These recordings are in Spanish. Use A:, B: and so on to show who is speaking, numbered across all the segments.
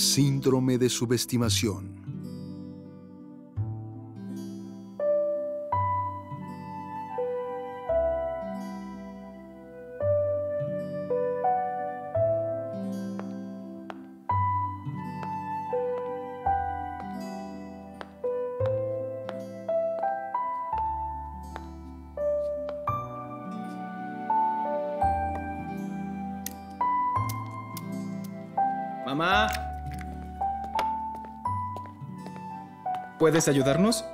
A: Síndrome de subestimación.
B: ¿Puedes ayudarnos?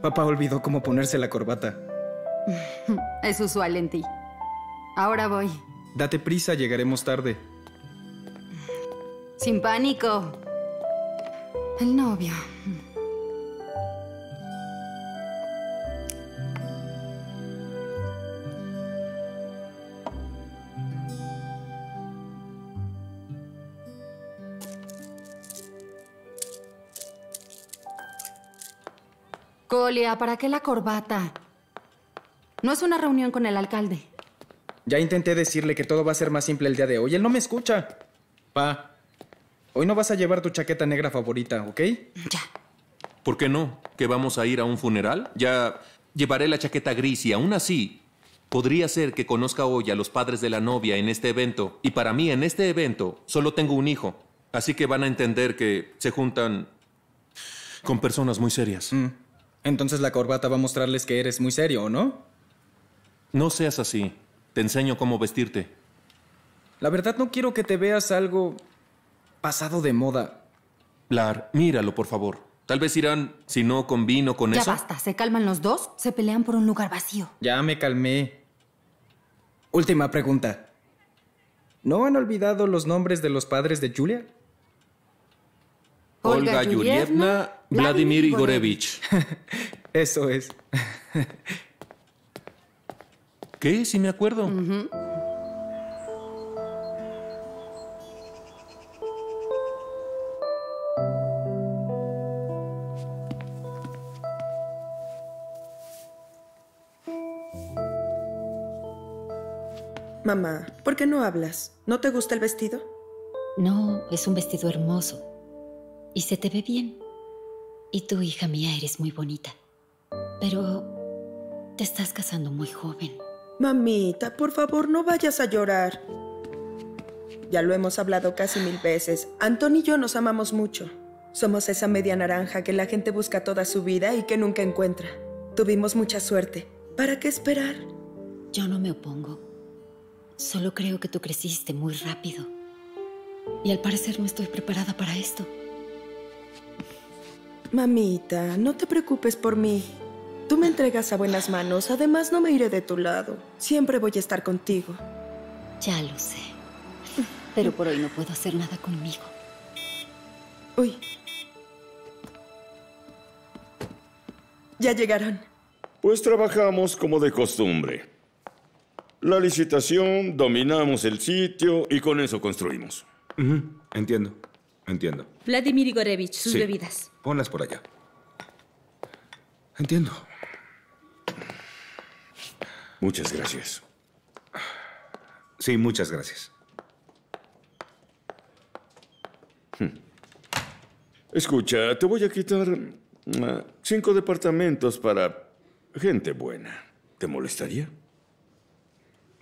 B: Papá olvidó cómo ponerse la corbata.
C: Es usual en ti. Ahora voy.
B: Date prisa, llegaremos tarde.
C: Sin pánico. El novio. ¿Para qué la corbata? No es una reunión con el alcalde.
B: Ya intenté decirle que todo va a ser más simple el día de hoy. Él no me escucha. Pa, hoy no vas a llevar tu chaqueta negra favorita, ¿ok?
C: Ya.
D: ¿Por qué no? ¿Que vamos a ir a un funeral? Ya llevaré la chaqueta gris y aún así podría ser que conozca hoy a los padres de la novia en este evento. Y para mí en este evento solo tengo un hijo. Así que van a entender que se juntan con personas muy serias.
B: Mm. Entonces la corbata va a mostrarles que eres muy serio, ¿o no?
D: No seas así. Te enseño cómo vestirte.
B: La verdad no quiero que te veas algo pasado de moda.
D: Lar, míralo, por favor. Tal vez irán, si no combino con
C: Ya
D: eso.
C: basta. ¿Se calman los dos? Se pelean por un lugar vacío.
B: Ya me calmé. Última pregunta. ¿No han olvidado los nombres de los padres de Julia?
D: Olga Yurievna, Vladimir Igorevich.
B: Eso es.
D: ¿Qué? Sí me acuerdo.
E: Mamá, ¿por qué no hablas? ¿No te gusta el vestido?
F: No, es un vestido hermoso. Y se te ve bien. Y tú, hija mía, eres muy bonita. Pero te estás casando muy joven.
E: Mamita, por favor, no vayas a llorar. Ya lo hemos hablado casi mil veces. Antón y yo nos amamos mucho. Somos esa media naranja que la gente busca toda su vida y que nunca encuentra. Tuvimos mucha suerte. ¿Para qué esperar?
F: Yo no me opongo. Solo creo que tú creciste muy rápido. Y al parecer no estoy preparada para esto.
E: Mamita, no te preocupes por mí. Tú me entregas a buenas manos. Además, no me iré de tu lado. Siempre voy a estar contigo.
F: Ya lo sé. Pero por hoy no puedo hacer nada conmigo.
E: Uy. Ya llegaron.
G: Pues trabajamos como de costumbre. La licitación, dominamos el sitio y con eso construimos.
H: Entiendo, entiendo.
I: Vladimir Igorevich, sus
H: Sí.
I: bebidas.
H: Ponlas por allá. Entiendo.
G: Muchas gracias.
H: Sí, muchas gracias.
G: Escucha, te voy a quitar ah, cinco departamentos para gente buena. ¿Te molestaría?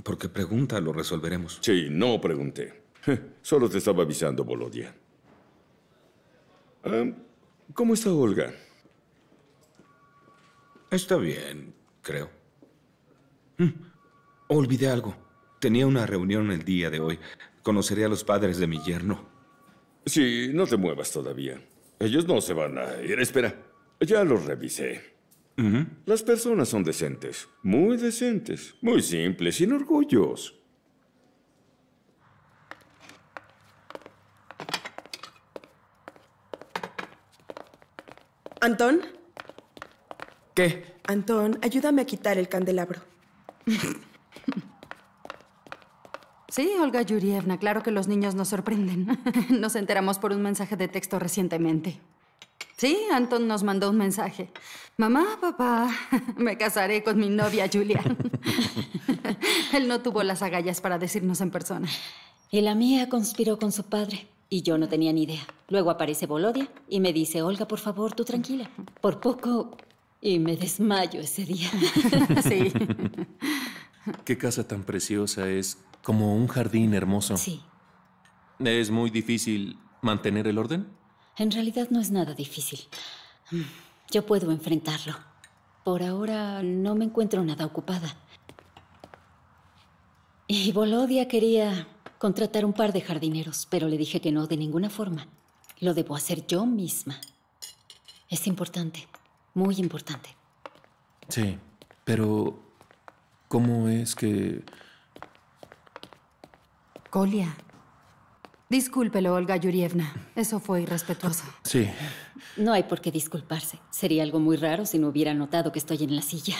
H: Porque pregunta, lo resolveremos.
G: Sí, no pregunté. Solo te estaba avisando, Bolodia. Ah, ¿Cómo está Olga?
H: Está bien, creo. Mm, Olvidé algo. Tenía una reunión el día de hoy. Conoceré a los padres de mi yerno.
G: Sí, no te muevas todavía. Ellos no se van a ir. Espera, ya los revisé. Las personas son decentes, muy decentes, muy simples, sin orgullos.
E: ¿Antón?
B: ¿Qué?
E: Antón, ayúdame a quitar el candelabro.
C: Sí, Olga Yurievna, claro que los niños nos sorprenden. Nos enteramos por un mensaje de texto recientemente. Sí, Anton nos mandó un mensaje. Mamá, papá, me casaré con mi novia Julia. Él no tuvo las agallas para decirnos en persona.
F: Y la mía conspiró con su padre. Y yo no tenía ni idea. Luego aparece Volodia y me dice, Olga, por favor, tú tranquila. Por poco... Y me desmayo ese día.
C: sí.
D: Qué casa tan preciosa. Es como un jardín hermoso.
F: Sí.
D: ¿Es muy difícil mantener el orden?
F: En realidad no es nada difícil. Yo puedo enfrentarlo. Por ahora no me encuentro nada ocupada. Y Volodia quería contratar un par de jardineros, pero le dije que no de ninguna forma. Lo debo hacer yo misma. Es importante, muy importante.
D: Sí, pero ¿cómo es que...
C: Kolia. Discúlpelo, Olga Yurievna. Eso fue irrespetuoso.
D: Sí.
F: No hay por qué disculparse. Sería algo muy raro si no hubiera notado que estoy en la silla.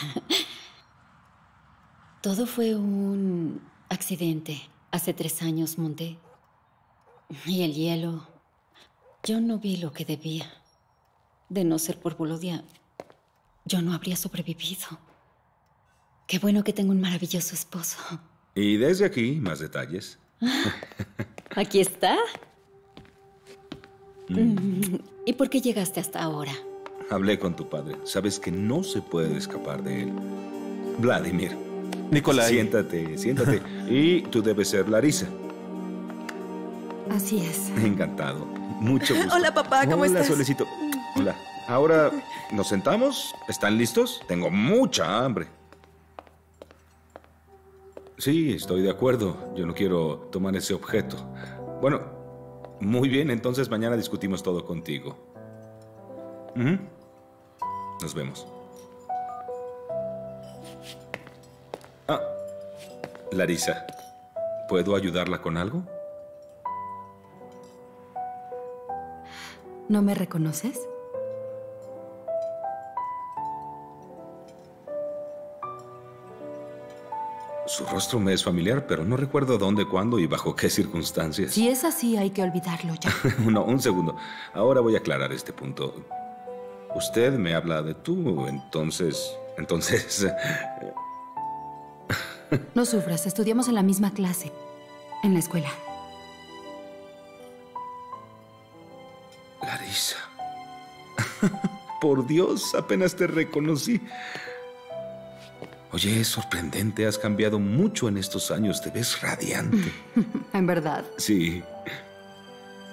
F: Todo fue un accidente. Hace tres años monté. Y el hielo. Yo no vi lo que debía. De no ser por Bolodia, yo no habría sobrevivido. Qué bueno que tengo un maravilloso esposo.
H: Y desde aquí, más detalles.
F: Aquí está. Mm, ¿Y por qué llegaste hasta ahora?
H: Hablé con tu padre. Sabes que no se puede escapar de él. Vladimir.
D: Nicolai.
H: Siéntate, siéntate. y tú debes ser Larisa.
C: Así es.
H: Encantado. Mucho gusto.
E: Hola, papá, ¿cómo
H: Hola,
E: estás?
H: Solecito. Hola. Ahora, ¿nos sentamos? ¿Están listos? Tengo mucha hambre. Sí, estoy de acuerdo. Yo no quiero tomar ese objeto. Bueno, muy bien, entonces mañana discutimos todo contigo. Nos vemos. Ah, Larisa, ¿puedo ayudarla con algo?
C: ¿No me reconoces?
H: Su rostro me es familiar, pero no recuerdo dónde, cuándo y bajo qué circunstancias.
C: Si es así, hay que olvidarlo ya.
H: no, un segundo. Ahora voy a aclarar este punto. Usted me habla de tú, entonces... Entonces...
C: No sufras, estudiamos en la misma clase. En la escuela.
H: Larisa. Por Dios, apenas te reconocí. Oye, es sorprendente, has cambiado mucho en estos años, te ves radiante.
C: En verdad.
H: Sí.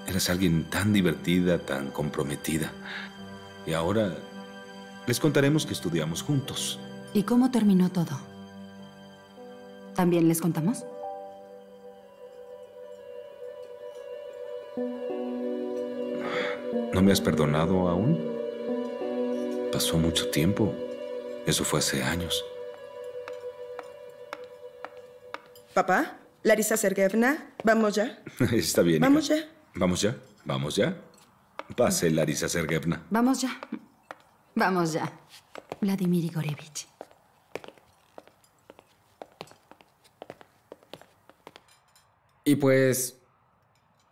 H: Eras alguien tan divertida, tan comprometida. Y ahora les contaremos que estudiamos juntos.
C: ¿Y cómo terminó todo? ¿También les contamos?
H: ¿No me has perdonado aún? Pasó mucho tiempo. Eso fue hace años.
E: Papá, Larisa Sergeyevna, vamos ya.
H: Está bien. hija.
E: Vamos ya.
H: Vamos ya. Vamos ya. Pase, Larisa Sergeyevna.
C: Vamos ya. Vamos ya. Vladimir Igorevich.
B: Y pues...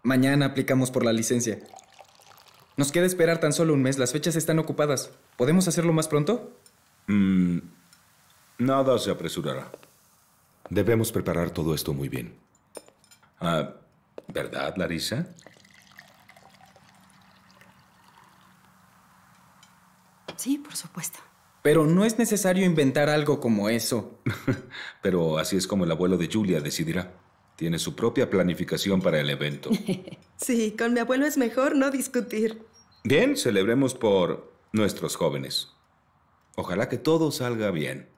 B: Mañana aplicamos por la licencia. Nos queda esperar tan solo un mes. Las fechas están ocupadas. ¿Podemos hacerlo más pronto?
H: Mm, nada se apresurará. Debemos preparar todo esto muy bien. Ah, ¿Verdad, Larisa?
C: Sí, por supuesto.
B: Pero no es necesario inventar algo como eso.
H: Pero así es como el abuelo de Julia decidirá. Tiene su propia planificación para el evento.
E: Sí, con mi abuelo es mejor no discutir.
H: Bien, celebremos por nuestros jóvenes. Ojalá que todo salga bien.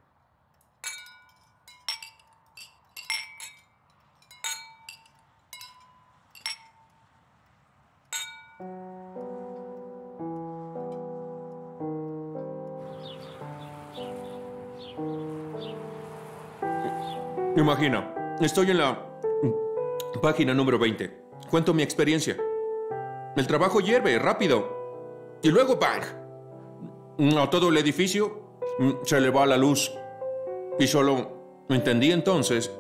D: Imagina, estoy en la página número 20. Cuento mi experiencia. El trabajo hierve rápido. Y luego, ¡bang! A todo el edificio mm, se le va la luz. Y solo entendí entonces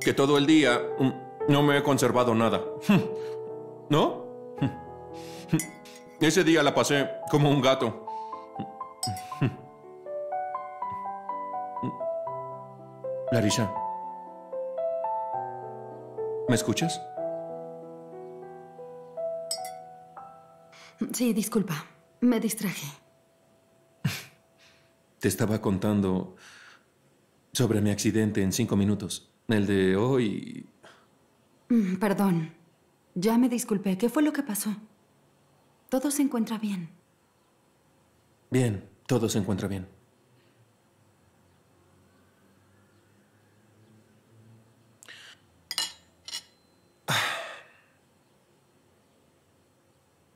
D: que todo el día mm, no me he conservado nada. ¿No? Ese día la pasé como un gato. Larisa, ¿me escuchas?
C: Sí, disculpa. Me distraje.
D: Te estaba contando sobre mi accidente en cinco minutos. El de hoy...
C: Mm, Perdón. Ya me disculpé. ¿Qué fue lo que pasó? Todo se encuentra bien.
D: Bien, todo se encuentra bien.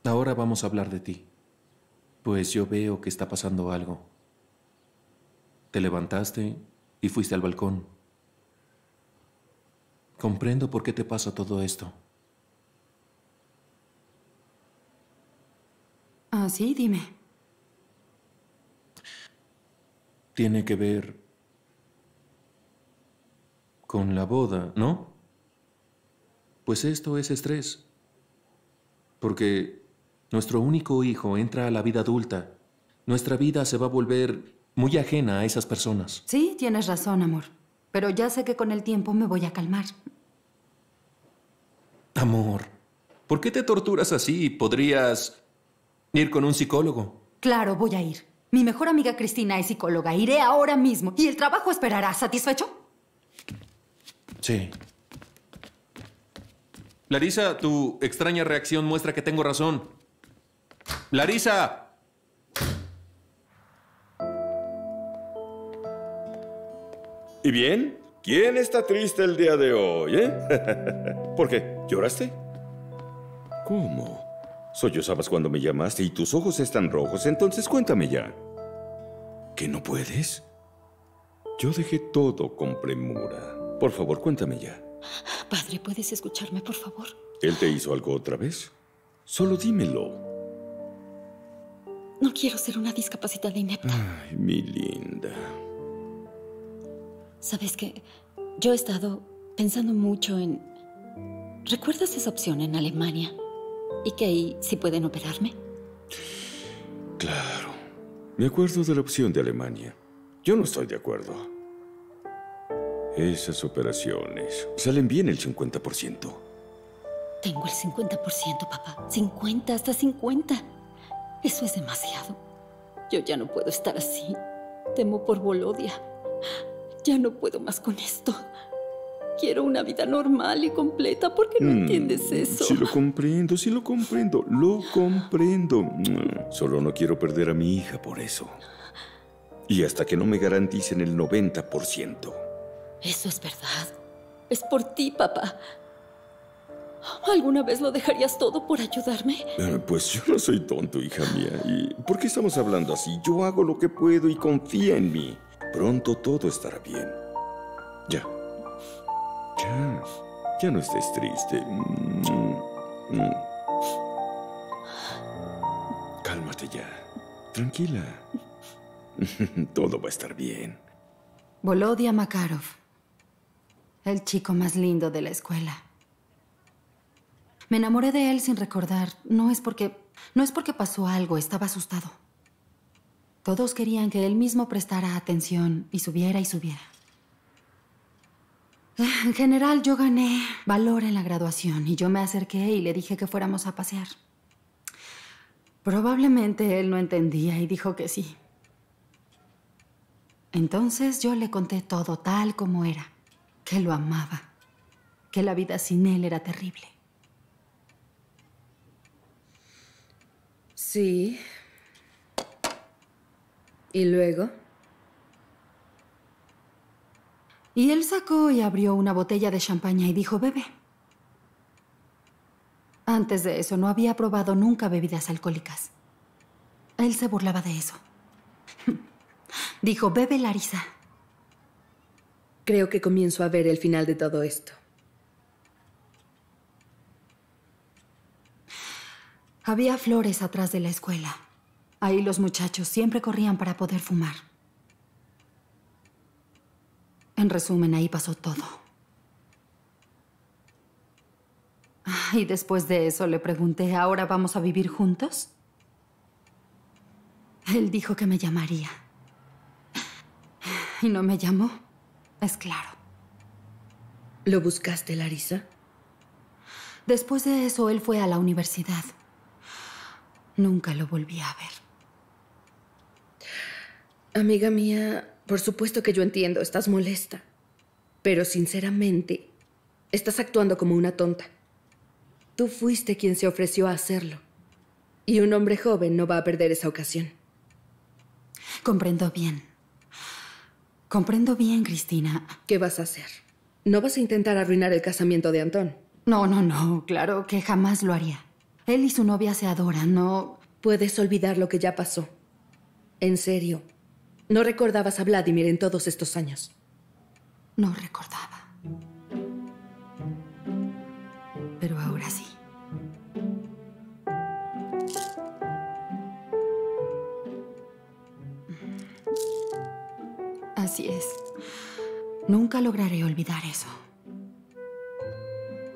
D: Ahora vamos a hablar de ti. Pues yo veo que está pasando algo. Te levantaste y fuiste al balcón. Comprendo por qué te pasa todo esto.
C: Ah, sí, dime.
D: Tiene que ver con la boda, ¿no? Pues esto es estrés. Porque nuestro único hijo entra a la vida adulta. Nuestra vida se va a volver muy ajena a esas personas.
C: Sí, tienes razón, amor. Pero ya sé que con el tiempo me voy a calmar.
D: Amor, ¿por qué te torturas así? Podrías ir con un psicólogo.
C: Claro, voy a ir. Mi mejor amiga Cristina es psicóloga. Iré ahora mismo. Y el trabajo esperará. ¿Satisfecho?
D: Sí. Larisa, tu extraña reacción muestra que tengo razón. Larisa.
G: ¿Y bien? ¿Quién está triste el día de hoy, eh? ¿Por qué? ¿Lloraste? ¿Cómo? Sollozabas cuando me llamaste y tus ojos están rojos, entonces cuéntame ya. ¿Que no puedes? Yo dejé todo con premura. Por favor, cuéntame ya.
F: Padre, ¿puedes escucharme, por favor?
G: ¿Él te hizo algo otra vez? Solo dímelo.
F: No quiero ser una discapacitada inepta.
G: Ay, mi linda.
F: ¿Sabes qué? Yo he estado pensando mucho en... ¿Recuerdas esa opción en Alemania? ¿Y que ahí sí pueden operarme?
G: Claro. Me acuerdo de la opción de Alemania. Yo no estoy de acuerdo. Esas operaciones salen bien el 50%.
F: Tengo el 50%, papá. 50, hasta 50. Eso es demasiado. Yo ya no puedo estar así. Temo por Volodia. Ya no puedo más con esto. Quiero una vida normal y completa. ¿Por qué no
G: Mm,
F: entiendes eso?
G: Sí lo comprendo, sí lo comprendo, lo comprendo. Solo no quiero perder a mi hija por eso. Y hasta que no me garanticen el 90%.
F: Eso es verdad. Es por ti, papá. ¿Alguna vez lo dejarías todo por ayudarme?
G: Eh, Pues yo no soy tonto, hija mía. ¿Y por qué estamos hablando así? Yo hago lo que puedo y confía en mí. Pronto todo estará bien. Ya. Ya. Ya no estés triste. Mm, mm. Cálmate ya. Tranquila. Todo va a estar bien.
C: Volodia Makarov. El chico más lindo de la escuela. Me enamoré de él sin recordar. No es porque. No es porque pasó algo, estaba asustado. Todos querían que él mismo prestara atención y subiera y subiera. En general, yo gané valor en la graduación y yo me acerqué y le dije que fuéramos a pasear. Probablemente él no entendía y dijo que sí. Entonces yo le conté todo tal como era, que lo amaba, que la vida sin él era terrible.
I: Sí. ¿Y luego?
C: Y él sacó y abrió una botella de champaña y dijo, bebe. Antes de eso no había probado nunca bebidas alcohólicas. Él se burlaba de eso. Dijo, bebe Larisa.
I: Creo que comienzo a ver el final de todo esto.
C: Había flores atrás de la escuela. Ahí los muchachos siempre corrían para poder fumar. En resumen, ahí pasó todo. Ah, Y después de eso le pregunté, ¿ahora vamos a vivir juntos? Él dijo que me llamaría. Y no me llamó. Es claro.
I: ¿Lo buscaste, Larisa?
C: Después de eso, él fue a la universidad. Nunca lo volví a ver.
I: Amiga mía, por supuesto que yo entiendo, estás molesta. Pero sinceramente, estás actuando como una tonta. Tú fuiste quien se ofreció a hacerlo. Y un hombre joven no va a perder esa ocasión.
C: Comprendo bien. Comprendo bien, Cristina.
I: ¿Qué vas a hacer? ¿No vas a intentar arruinar el casamiento de Antón?
C: No, no, no. Claro que jamás lo haría. Él y su novia se adoran, no...
I: Puedes olvidar lo que ya pasó. En serio. No recordabas a Vladimir en todos estos años.
C: No recordaba. Pero ahora sí. Así es. Nunca lograré olvidar eso.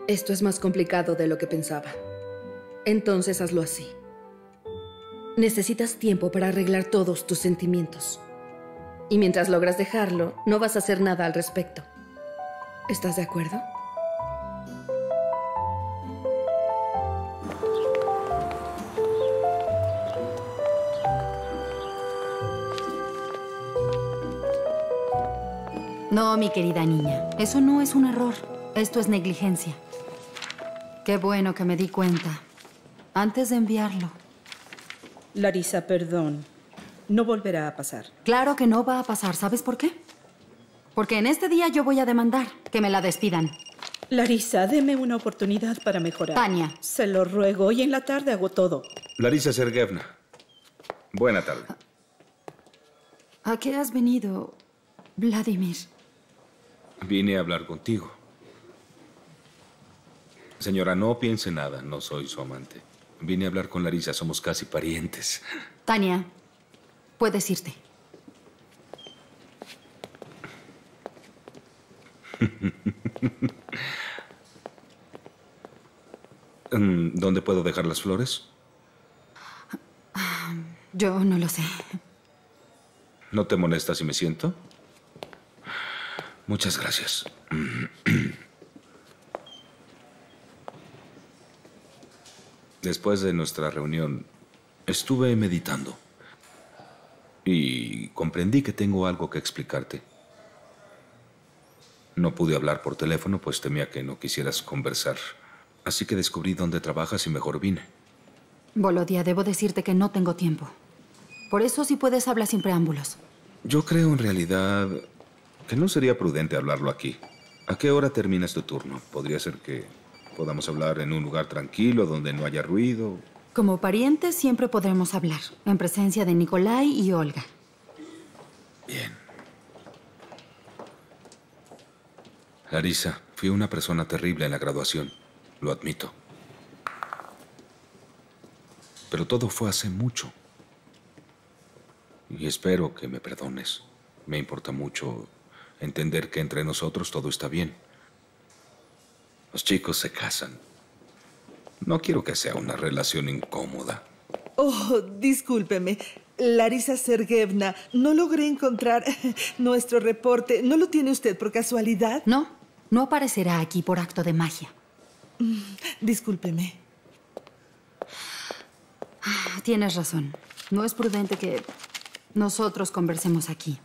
I: Esto es más complicado de lo que pensaba. Entonces hazlo así. Necesitas tiempo para arreglar todos tus sentimientos. Y mientras logras dejarlo, no vas a hacer nada al respecto. ¿Estás de acuerdo?
C: No, mi querida niña. Eso no es un error. Esto es negligencia. Qué bueno que me di cuenta. Antes de enviarlo.
J: Larisa, perdón. No volverá a pasar.
C: Claro que no va a pasar. ¿Sabes por qué? Porque en este día yo voy a demandar que me la despidan.
J: Larisa, deme una oportunidad para mejorar.
C: Tania.
J: Se lo ruego y en la tarde hago todo.
H: Larisa Sergevna. Buena tarde.
C: ¿A qué has venido, Vladimir?
H: Vine a hablar contigo. Señora, no piense nada. No soy su amante. Vine a hablar con Larisa. Somos casi parientes.
C: Tania, puedes irte.
H: ¿Dónde puedo dejar las flores?
C: Yo no lo sé.
H: ¿No te molesta si me siento? Muchas gracias. Después de nuestra reunión, estuve meditando y comprendí que tengo algo que explicarte. No pude hablar por teléfono, pues temía que no quisieras conversar. Así que descubrí dónde trabajas y mejor vine.
C: Volodia, debo decirte que no tengo tiempo. Por eso, si puedes, habla sin preámbulos.
H: Yo creo en realidad que no sería prudente hablarlo aquí. ¿A qué hora terminas tu turno? Podría ser que podamos hablar en un lugar tranquilo, donde no haya ruido.
C: Como parientes siempre podremos hablar, en presencia de Nikolai y Olga.
H: Bien. Larisa, fui una persona terrible en la graduación, lo admito. Pero todo fue hace mucho. Y espero que me perdones. Me importa mucho entender que entre nosotros todo está bien. Los chicos se casan. No quiero que sea una relación incómoda.
K: Oh, discúlpeme. Larisa Sergevna, no logré encontrar nuestro reporte. ¿No lo tiene usted por casualidad?
C: No, no aparecerá aquí por acto de magia.
K: Mm, discúlpeme.
C: Tienes razón. No es prudente que nosotros conversemos aquí.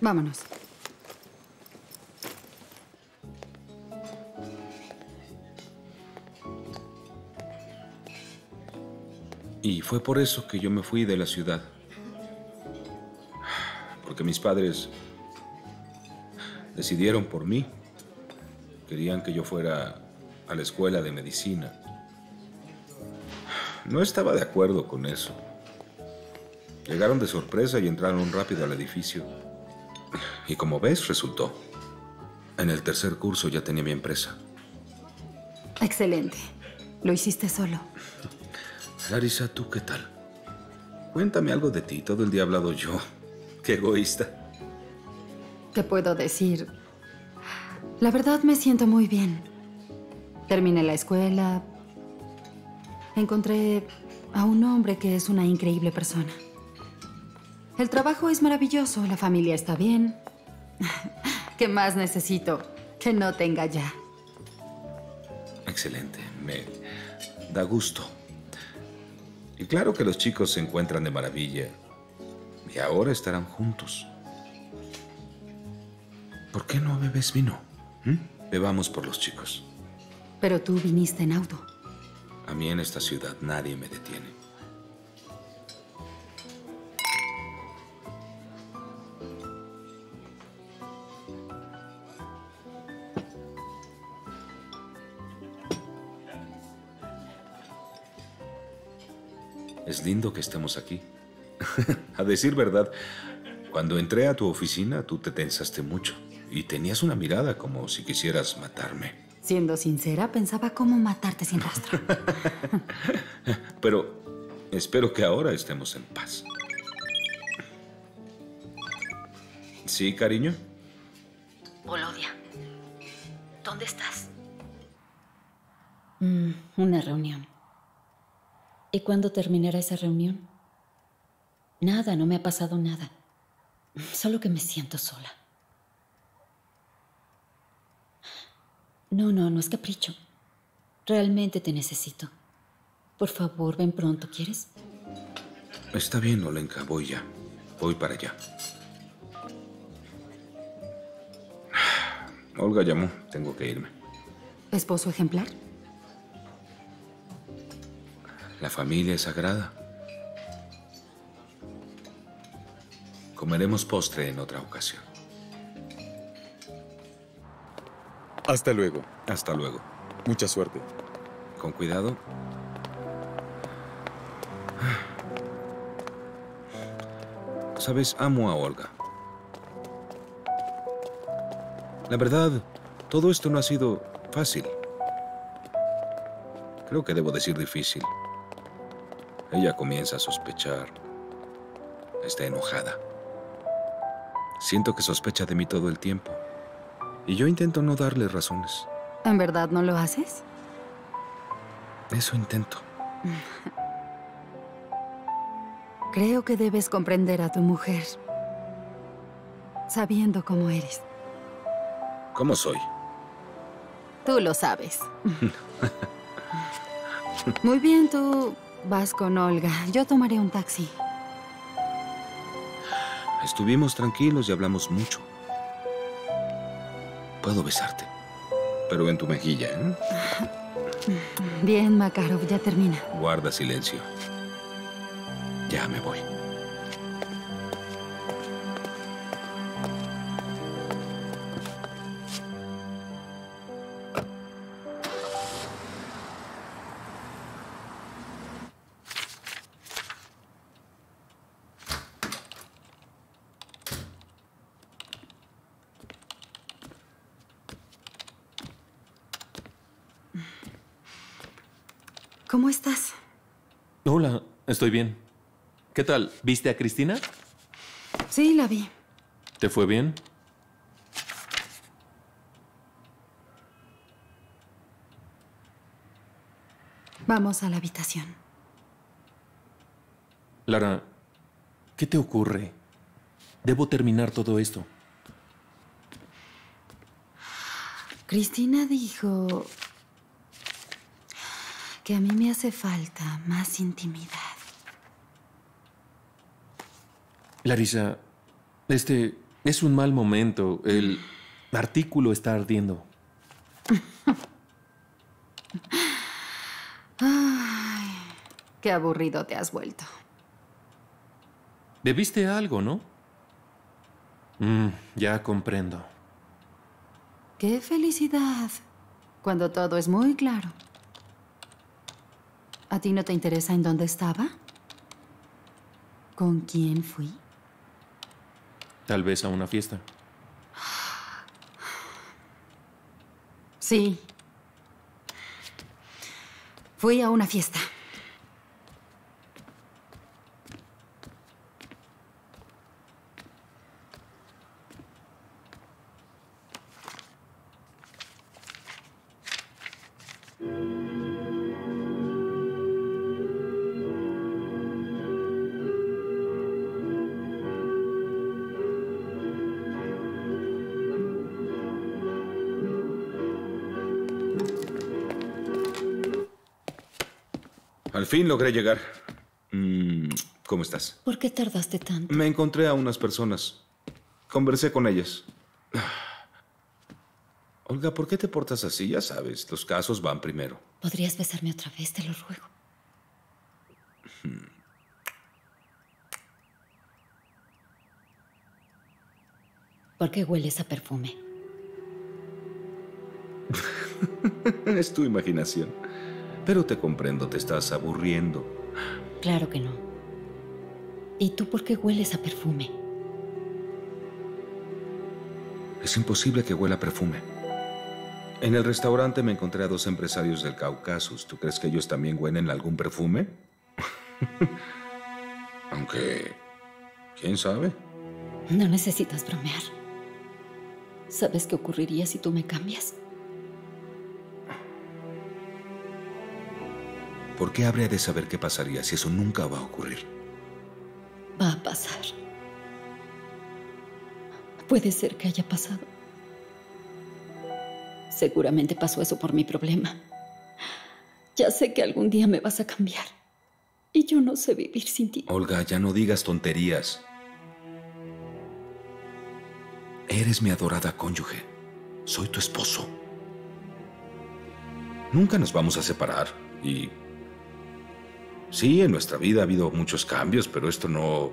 C: Vámonos.
H: Y fue por eso que yo me fui de la ciudad. Porque mis padres decidieron por mí. Querían que yo fuera a la escuela de medicina. No estaba de acuerdo con eso. Llegaron de sorpresa y entraron rápido al edificio. Y como ves, resultó. En el tercer curso ya tenía mi empresa.
C: Excelente. Lo hiciste solo.
H: Larisa, ¿tú qué tal? Cuéntame algo de ti. Todo el día he hablado yo. Qué egoísta.
C: ¿Qué puedo decir? La verdad me siento muy bien. Terminé la escuela. Encontré a un hombre que es una increíble persona. El trabajo es maravilloso, la familia está bien. ¿Qué más necesito que no tenga ya?
H: Excelente. Me, Da gusto. Y claro que los chicos se encuentran de maravilla. Y ahora estarán juntos. ¿Por qué no bebes vino? ¿Mm? Bebamos por los chicos.
C: Pero tú viniste en auto.
H: A mí en esta ciudad nadie me detiene. Es lindo que estemos aquí. a decir verdad, cuando entré a tu oficina tú te tensaste mucho y tenías una mirada como si quisieras matarme.
C: Siendo sincera, pensaba cómo matarte sin rastro.
H: Pero espero que ahora estemos en paz. ¿Sí, cariño?
F: Cuándo terminará esa reunión? Nada, no me ha pasado nada. Solo que me siento sola. No, no, no es capricho. Realmente te necesito. Por favor, ven pronto, ¿quieres?
H: Está bien, Olenka, voy ya. Voy para allá. Olga llamó, tengo que irme.
C: ¿Esposo ejemplar?
H: La familia es sagrada. Comeremos postre en otra ocasión.
L: Hasta luego.
H: Hasta luego.
L: Mucha suerte.
H: Con cuidado. Sabes, amo a Olga. La verdad, todo esto no ha sido fácil. Creo que debo decir difícil. Ella comienza a sospechar. Está enojada. Siento que sospecha de mí todo el tiempo. Y yo intento no darle razones.
C: ¿En verdad no lo haces?
H: Eso intento.
C: Creo que debes comprender a tu mujer, sabiendo cómo eres.
H: ¿Cómo soy?
C: Tú lo sabes. Muy bien, tú vas con Olga. Yo tomaré un taxi.
H: Estuvimos tranquilos y hablamos mucho. Puedo besarte, pero en tu mejilla, ¿eh?
C: Bien, Makarov, ya termina.
H: Guarda silencio. Ya me voy.
C: ¿Cómo estás?
D: Hola, estoy bien. ¿Qué tal? ¿Viste a Cristina?
C: Sí, la vi.
D: ¿Te fue bien?
C: Vamos a la habitación.
D: Lara, ¿qué te ocurre? Debo terminar todo esto.
C: Cristina dijo que a mí me hace falta más intimidad.
D: Larisa, este es un mal momento. El artículo está ardiendo.
C: Ay, qué aburrido te has vuelto.
D: Bebiste algo, ¿no? Mm, ya comprendo.
C: Qué felicidad, cuando todo es muy claro. ¿A ti no te interesa en dónde estaba? ¿Con quién fui?
D: Tal vez a una fiesta.
C: Sí. Fui a una fiesta.
H: Fin logré llegar. Mm, ¿Cómo estás?
F: ¿Por qué tardaste tanto?
H: Me encontré a unas personas. Conversé con ellas. Olga, ¿por qué te portas así? Ya sabes, los casos van primero.
F: ¿Podrías besarme otra vez? Te lo ruego. ¿Por qué hueles a perfume?
H: es tu imaginación. Pero te comprendo, te estás aburriendo.
F: Claro que no. ¿Y tú por qué hueles a perfume?
H: Es imposible que huela a perfume. En el restaurante me encontré a dos empresarios del Cáucaso. ¿Tú crees que ellos también huelen algún perfume? Aunque... ¿Quién sabe?
F: No necesitas bromear. ¿Sabes qué ocurriría si tú me cambias?
H: ¿Por qué habría de saber qué pasaría si eso nunca va a ocurrir?
F: Va a pasar. Puede ser que haya pasado. Seguramente pasó eso por mi problema. Ya sé que algún día me vas a cambiar. Y yo no sé vivir sin ti.
H: Olga, ya no digas tonterías. Eres mi adorada cónyuge. Soy tu esposo. Nunca nos vamos a separar. Y... Sí, en nuestra vida ha habido muchos cambios, pero esto no...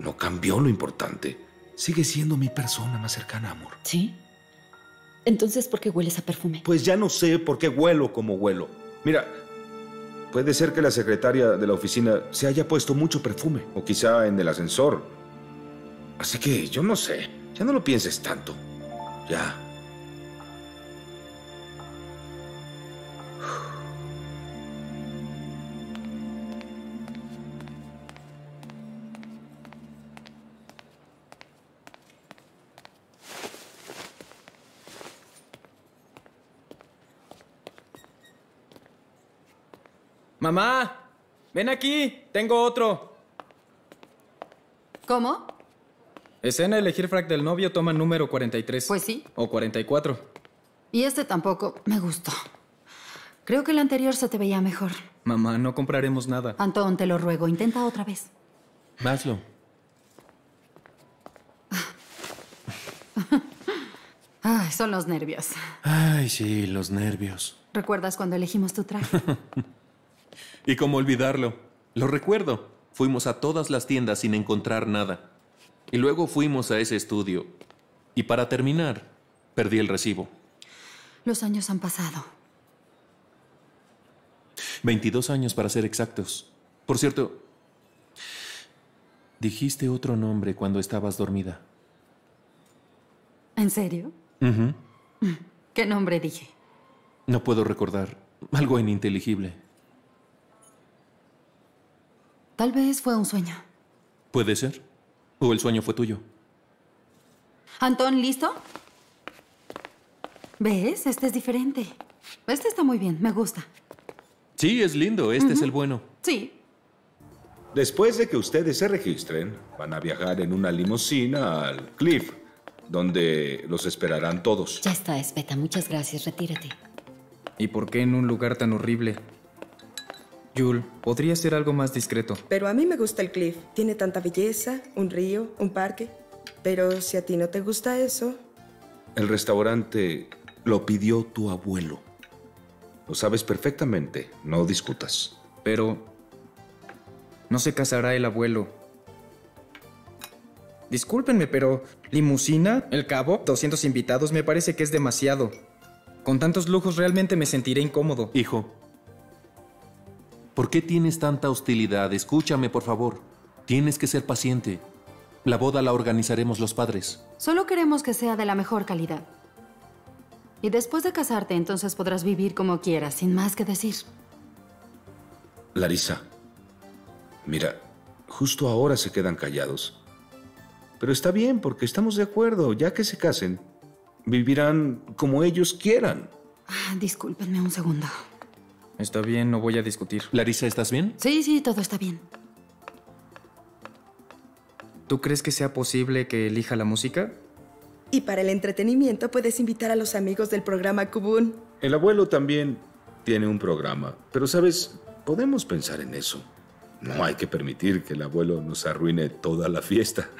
H: no cambió lo importante. Sigue siendo mi persona más cercana, amor.
F: ¿Sí? Entonces, ¿por qué hueles a perfume?
H: Pues ya no sé por qué huelo como huelo. Mira, puede ser que la secretaria de la oficina se haya puesto mucho perfume, o quizá en el ascensor. Así que yo no sé. Ya no lo pienses tanto. Ya.
B: Mamá, ven aquí, tengo otro.
C: ¿Cómo?
B: Escena elegir frac del novio toma número 43.
C: Pues sí.
B: O 44.
C: Y este tampoco me gustó. Creo que el anterior se te veía mejor.
B: Mamá, no compraremos nada.
C: Antón, te lo ruego, intenta otra vez.
D: Hazlo.
C: Ay, son los nervios.
D: Ay, sí, los nervios.
C: ¿Recuerdas cuando elegimos tu traje?
D: ¿Y cómo olvidarlo? Lo recuerdo. Fuimos a todas las tiendas sin encontrar nada. Y luego fuimos a ese estudio. Y para terminar, perdí el recibo.
C: Los años han pasado.
D: 22 años para ser exactos. Por cierto, dijiste otro nombre cuando estabas dormida.
C: ¿En serio? ¿Qué nombre dije?
D: No puedo recordar. Algo ininteligible.
C: Tal vez fue un sueño.
D: Puede ser. O el sueño fue tuyo.
C: Antón, ¿listo? ¿Ves? Este es diferente. Este está muy bien, me gusta.
D: Sí, es lindo. Este es el bueno.
C: Sí.
H: Después de que ustedes se registren, van a viajar en una limusina al Cliff, donde los esperarán todos.
F: Ya está, Espeta. Muchas gracias. Retírate.
B: ¿Y por qué en un lugar tan horrible? Yul, podría ser algo más discreto.
E: Pero a mí me gusta el cliff. Tiene tanta belleza, un río, un parque. Pero si a ti no te gusta eso,
H: El restaurante lo pidió tu abuelo. Lo sabes perfectamente, no discutas.
B: Pero no se casará el abuelo. Discúlpenme, pero limusina, el cabo, 200 invitados, me parece que es demasiado. Con tantos lujos realmente me sentiré incómodo.
D: Hijo, ¿por qué tienes tanta hostilidad? Escúchame, por favor. Tienes que ser paciente. La boda la organizaremos los padres.
C: Solo queremos que sea de la mejor calidad. Y después de casarte, entonces podrás vivir como quieras, sin más que decir.
H: Larisa, mira, justo ahora se quedan callados. Pero está bien, porque estamos de acuerdo. Ya que se casen, vivirán como ellos quieran.
C: Ah, discúlpenme un segundo.
B: Está bien, no voy a discutir.
D: Larisa, ¿estás bien?
C: Sí, sí, todo está bien.
B: ¿Tú crees que sea posible que elija la música?
E: y para el entretenimiento puedes invitar a los amigos del programa Kubun.
H: El abuelo también tiene un programa. Pero sabes, Podemos pensar en eso. No hay que permitir que el abuelo nos arruine toda la fiesta.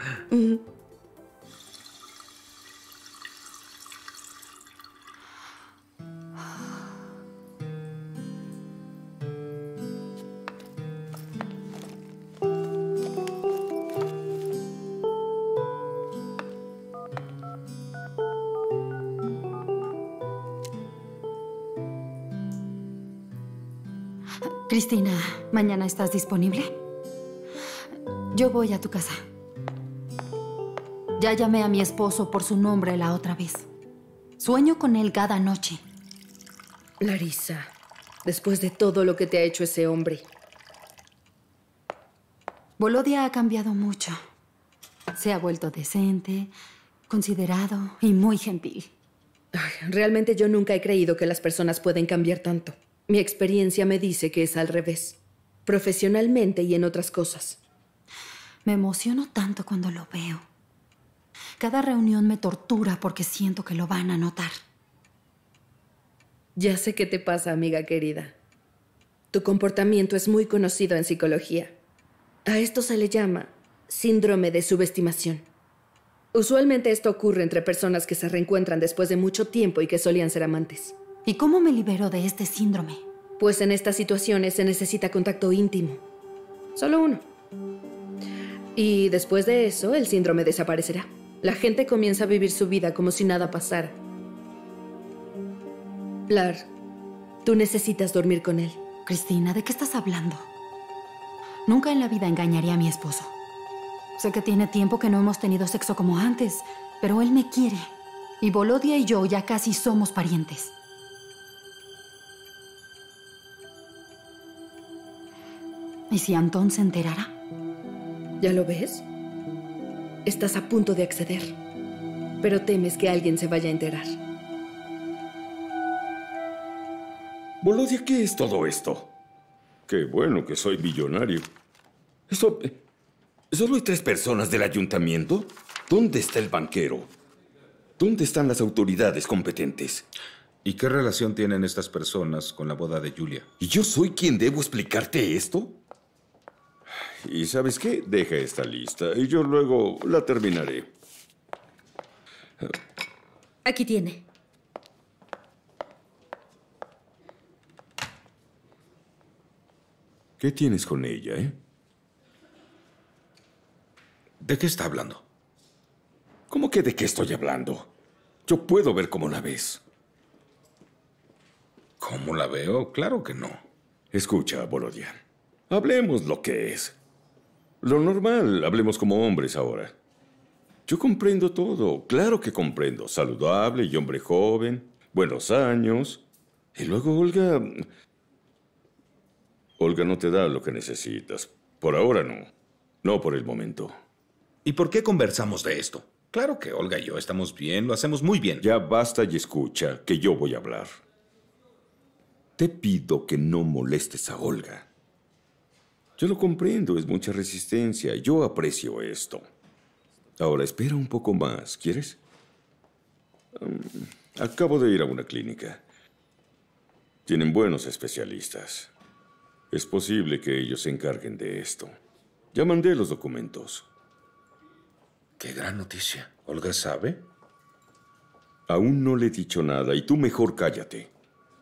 C: Cristina, ¿mañana estás disponible? Yo voy a tu casa. Ya llamé a mi esposo por su nombre la otra vez. Sueño con él cada noche.
I: Larisa, después de todo lo que te ha hecho ese hombre.
C: Volodia ha cambiado mucho. Se ha vuelto decente, considerado y muy gentil.
I: Ay, realmente yo nunca he creído que las personas pueden cambiar tanto. Mi experiencia me dice que es al revés, profesionalmente y en otras cosas.
C: Me emociono tanto cuando lo veo. Cada reunión me tortura porque siento que lo van a notar.
I: Ya sé qué te pasa, amiga querida. Tu comportamiento es muy conocido en psicología. A esto se le llama síndrome de subestimación. Usualmente esto ocurre entre personas que se reencuentran después de mucho tiempo y que solían ser amantes.
C: ¿Y cómo me libero de este síndrome?
I: Pues en estas situaciones se necesita contacto íntimo. Solo uno. Y después de eso, el síndrome desaparecerá. La gente comienza a vivir su vida como si nada pasara. Lar, tú necesitas dormir con él.
C: Cristina, ¿de qué estás hablando? Nunca en la vida engañaría a mi esposo. Sé que tiene tiempo que no hemos tenido sexo como antes, pero él me quiere. Y Volodia y yo ya casi somos parientes. ¿Y si Antón se enterara?
I: ¿Ya lo ves? Estás a punto de acceder, pero temes que alguien se vaya a enterar.
G: Volodia, ¿qué es todo esto? Qué bueno que soy millonario. Esto... ¿Solo hay tres personas del ayuntamiento? ¿Dónde está el banquero? ¿Dónde están las autoridades competentes?
H: ¿Y qué relación tienen estas personas con la boda de Julia?
G: ¿Y yo soy quien debo explicarte esto? Y sabes qué? Deja esta lista y yo luego la terminaré.
F: Aquí tiene.
G: ¿Qué tienes con ella, eh?
H: ¿De qué está hablando?
G: ¿Cómo que de qué estoy hablando? Yo puedo ver cómo la ves.
H: ¿Cómo la veo? Claro que no.
G: Escucha, Volodian. Hablemos lo que es. Lo normal, hablemos como hombres ahora. Yo comprendo todo, claro que comprendo. Saludable y hombre joven, buenos años. Y luego Olga... Olga no te da lo que necesitas. Por ahora no. No por el momento.
H: ¿Y por qué conversamos de esto? Claro que Olga y yo estamos bien, lo hacemos muy bien.
G: Ya basta y escucha, que yo voy a hablar. Te pido que no molestes a Olga. Yo lo comprendo, es mucha resistencia. Yo aprecio esto. Ahora espera un poco más, ¿quieres? Um, acabo de ir a una clínica. Tienen buenos especialistas. Es posible que ellos se encarguen de esto. Ya mandé los documentos.
H: Qué gran noticia. ¿Olga sabe?
G: Aún no le he dicho nada y tú mejor cállate.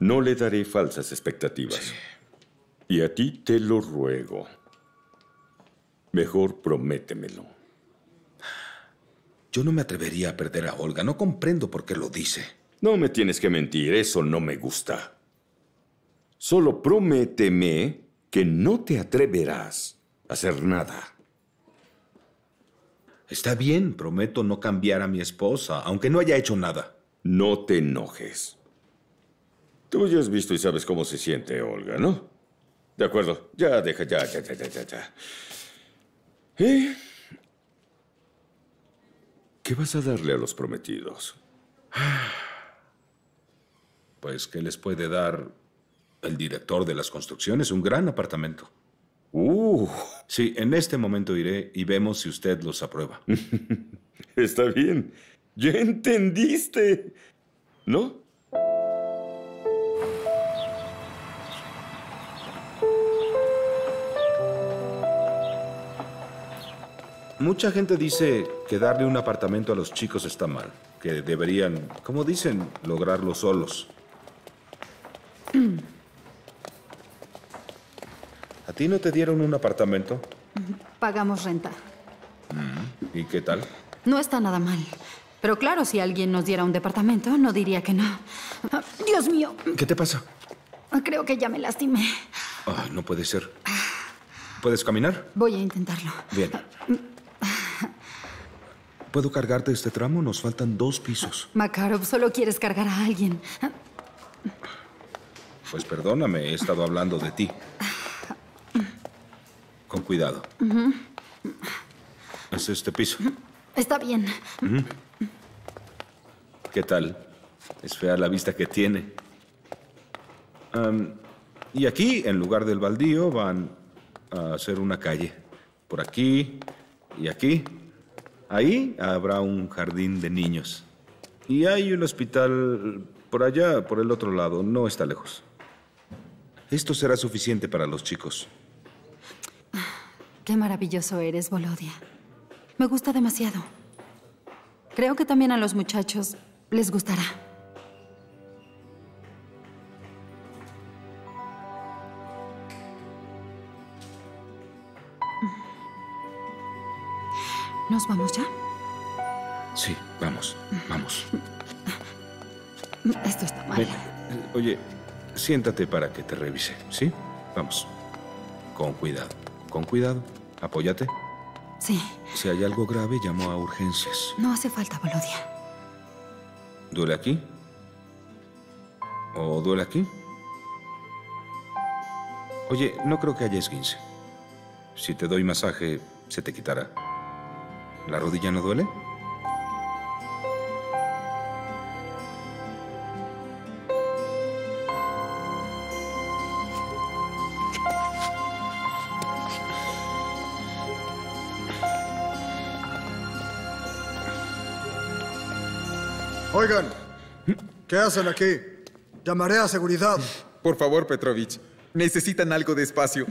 G: No le daré falsas expectativas. Y a ti te lo ruego. Mejor prométemelo.
H: Yo no me atrevería a perder a Olga. No comprendo por qué lo dice.
G: No me tienes que mentir. Eso no me gusta. Solo prométeme que no te atreverás a hacer nada.
H: Está bien, prometo no cambiar a mi esposa, aunque no haya hecho nada.
G: No te enojes. Tú ya has visto y sabes cómo se siente Olga, ¿no? De acuerdo, ya deja, ya, ya, ya, ya, ya, ya. ¿Y qué vas a darle a los prometidos?
H: Pues, ¿qué les puede dar el director de las construcciones? Un gran apartamento.
G: Uh.
H: Sí, en este momento iré y vemos si usted los aprueba.
G: Está bien. Ya entendiste. ¿No?
H: Mucha gente dice que darle un apartamento a los chicos está mal, que deberían, como dicen, lograrlo solos. ¿A ti no te dieron un apartamento?
C: Pagamos renta.
H: ¿Y qué tal?
C: No está nada mal. Pero claro, si alguien nos diera un departamento, no diría que no. Ah, Dios mío,
H: ¿Qué te pasa?
C: creo que ya me lastimé.
H: Ay, no puede ser. ¿Puedes caminar?
C: Voy a intentarlo.
H: Bien. ¿Puedo cargarte este tramo? Nos faltan dos pisos.
C: Makarov, solo quieres cargar a alguien.
H: Pues perdóname, he estado hablando de ti. Con cuidado.
C: Ujú.
H: Es este piso.
C: Está bien.
H: ¿Qué tal? Es fea la vista que tiene. Y aquí, en lugar del baldío, van a hacer una calle. Por aquí y aquí. Ahí habrá un jardín de niños. Y hay un hospital por allá, por el otro lado. No está lejos. Esto será suficiente para los chicos.
C: Qué maravilloso eres, Volodia. Me gusta demasiado. Creo que también a los muchachos les gustará. ¿Nos vamos ya?
H: Sí, vamos, vamos.
C: Esto está mal.
H: Ven, Oye, siéntate para que te revise, ¿sí? Vamos. Con cuidado, con cuidado. Apóyate.
C: Sí,
H: Si hay algo grave, llamo a urgencias.
C: no hace falta, Volodia.
H: ¿Duele aquí? ¿O duele aquí? Oye, no creo que haya esguince. Si te doy masaje, se te quitará. ¿La rodilla no duele?
M: Oigan, ¿qué hacen aquí? Llamaré a seguridad.
N: Por favor, Petrovich. Necesitan algo de espacio.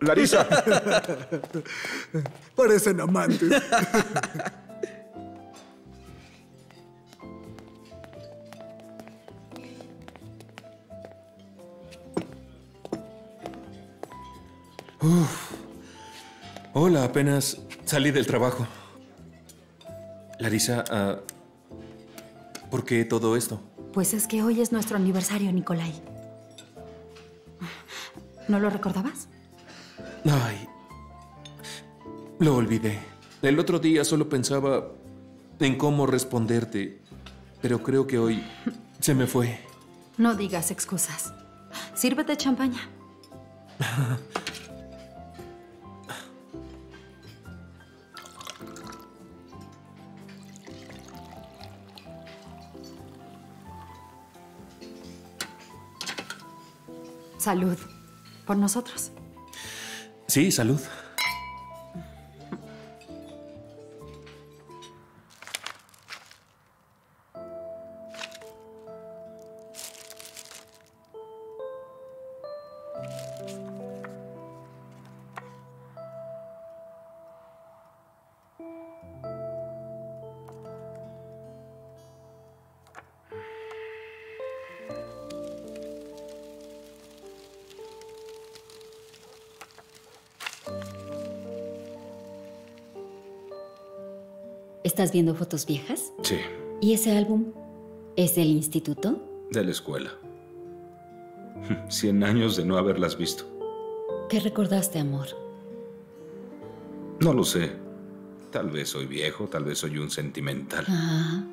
H: Larisa.
M: Parecen amantes.
D: Uf. Hola, apenas salí del trabajo. Larisa, ah, ¿por qué todo esto?
C: Pues es que hoy es nuestro aniversario, Nikolai. ¿No lo recordabas?
D: Ay, lo olvidé. El otro día solo pensaba en cómo responderte, pero creo que hoy se me fue.
C: No digas excusas. Sírvete champaña. Salud. Por nosotros.
D: Sí, salud.
F: Viendo fotos viejas?
H: Sí,
F: ¿Y ese álbum es del instituto?
H: de la escuela. Cien años de no haberlas visto.
F: ¿Qué recordaste, amor?
H: No lo sé. Tal vez soy viejo, tal vez soy un sentimental.
F: Ah,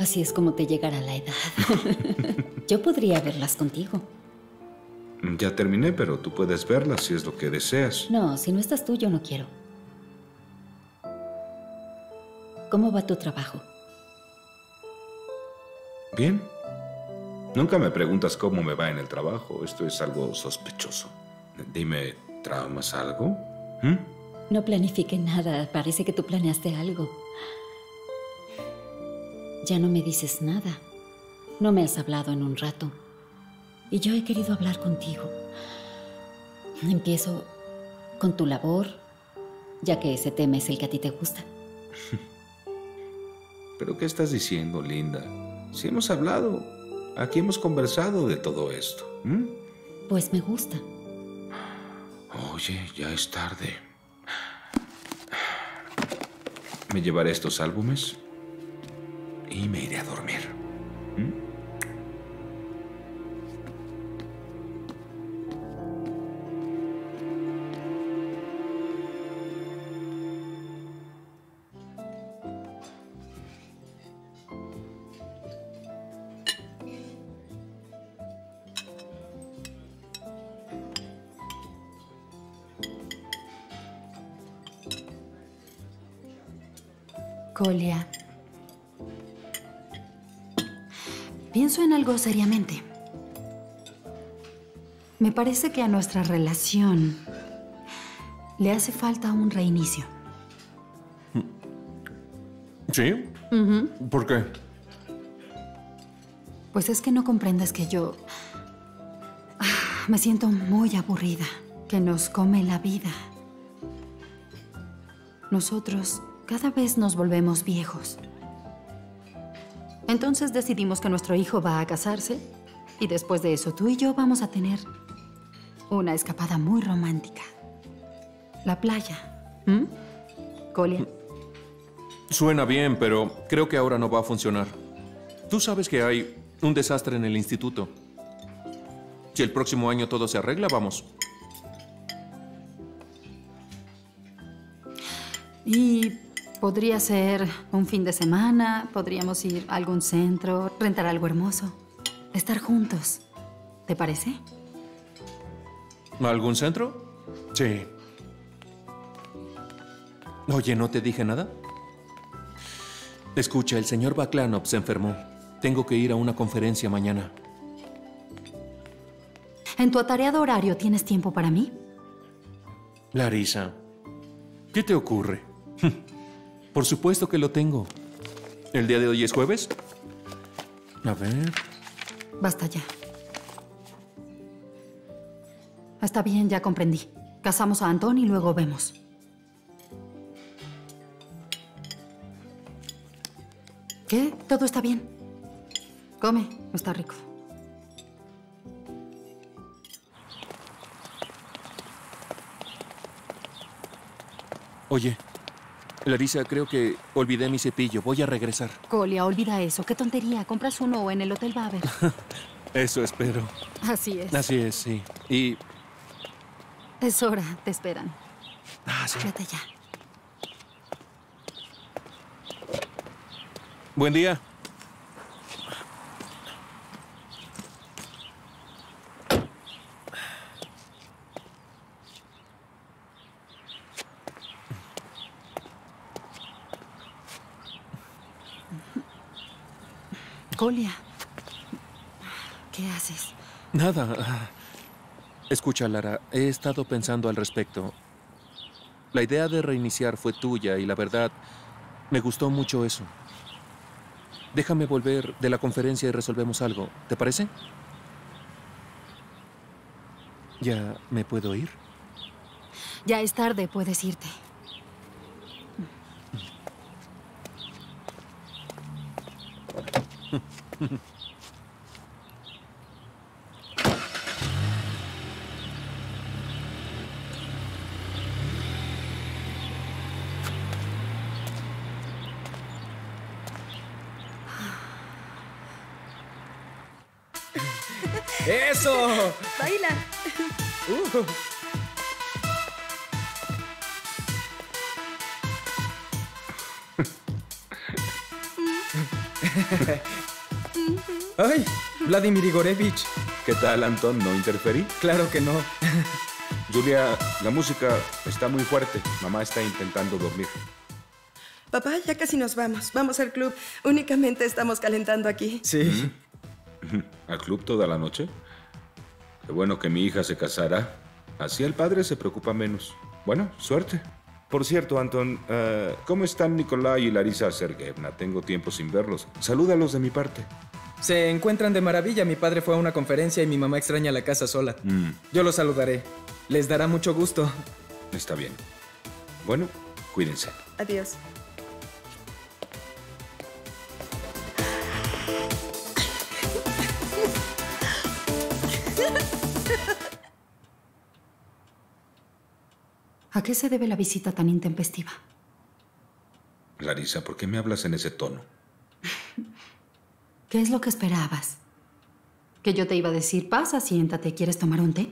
F: así es como te llegará la edad. Yo podría verlas contigo.
H: Ya terminé, pero tú puedes verlas si es lo que deseas.
F: No, si no estás tú, yo no quiero. ¿Cómo va tu trabajo?
H: Bien. Nunca me preguntas cómo me va en el trabajo. Esto es algo sospechoso. Dime, ¿traumas algo? ¿Mm?
F: No planifique nada. Parece que tú planeaste algo. Ya no me dices nada. No me has hablado en un rato. Y yo he querido hablar contigo. Empiezo con tu labor, ya que ese tema es el que a ti te gusta.
H: ¿Pero qué estás diciendo, Linda? Si hemos hablado, aquí hemos conversado de todo esto.
F: Pues me gusta.
H: Oye, ya es tarde. Me llevaré estos álbumes y me iré a dormir.
C: Colia. Pienso en algo seriamente. Me parece que a nuestra relación le hace falta un reinicio.
D: ¿Sí? ¿Por qué?
C: Pues es que no comprendes que yo ah, me siento muy aburrida, que nos come la vida. Nosotros cada vez nos volvemos viejos. Entonces decidimos que nuestro hijo va a casarse y después de eso tú y yo vamos a tener una escapada muy romántica. La playa. ¿Mm? Colia.
D: Suena bien, pero creo que ahora no va a funcionar. Tú sabes que hay un desastre en el instituto. Si el próximo año todo se arregla, vamos.
C: Podría ser un fin de semana, podríamos ir a algún centro, rentar algo hermoso, estar juntos. ¿Te parece?
D: ¿Algún centro? Sí. Oye, ¿no te dije nada? Escucha, el señor Baklanov se enfermó. Tengo que ir a una conferencia mañana.
C: ¿En tu atareado horario tienes tiempo para mí?
D: Larisa, ¿qué te ocurre? Por supuesto que lo tengo. ¿El día de hoy es jueves? A ver.
C: Basta ya. Está bien, ya comprendí. Casamos a Antón y luego vemos. ¿Qué? Todo está bien. Come, está rico.
D: Oye, Larisa, creo que olvidé mi cepillo. Voy a regresar.
C: Colia, olvida eso. Qué tontería. Compras uno o en el hotel va a haber.
D: Eso espero.
C: Así es.
D: Así es, sí. Y
C: Es hora. Te esperan.
D: Ah, sí.
C: Vete ya.
D: buen día.
C: Colia. ¿Qué haces?
D: Nada. Escucha, Lara, he estado pensando al respecto. La idea de reiniciar fue tuya y la verdad, me gustó mucho eso. Déjame volver de la conferencia y resolvemos algo. ¿Te parece? ¿Ya me puedo ir?
C: Ya es tarde, puedes irte.
B: Vladimir Igorevich.
H: ¿Qué tal, Anton? ¿No interferí?
B: Claro que no.
H: Julia, la música está muy fuerte. Mamá está intentando dormir.
E: Papá, ya casi nos vamos. Vamos al club. Únicamente estamos calentando aquí.
B: Sí.
H: ¿Al club toda la noche? Qué bueno que mi hija se casará. Así el padre se preocupa menos. Bueno, suerte. Por cierto, Anton, eh, ¿cómo están Nicolai y Larisa Sergeyevna? Tengo tiempo sin verlos. Salúdalos de mi parte.
B: Se encuentran de maravilla. Mi padre fue a una conferencia y mi mamá extraña la casa sola.
H: Mm,
B: Yo los saludaré. Les dará mucho gusto.
H: está bien. Bueno, cuídense.
E: Adiós.
C: ¿A qué se debe la visita tan intempestiva?
H: Larisa, ¿por qué me hablas en ese tono?
C: ¿Qué es lo que esperabas? ¿Que yo te iba a decir, pasa, siéntate, ¿quieres tomar un té?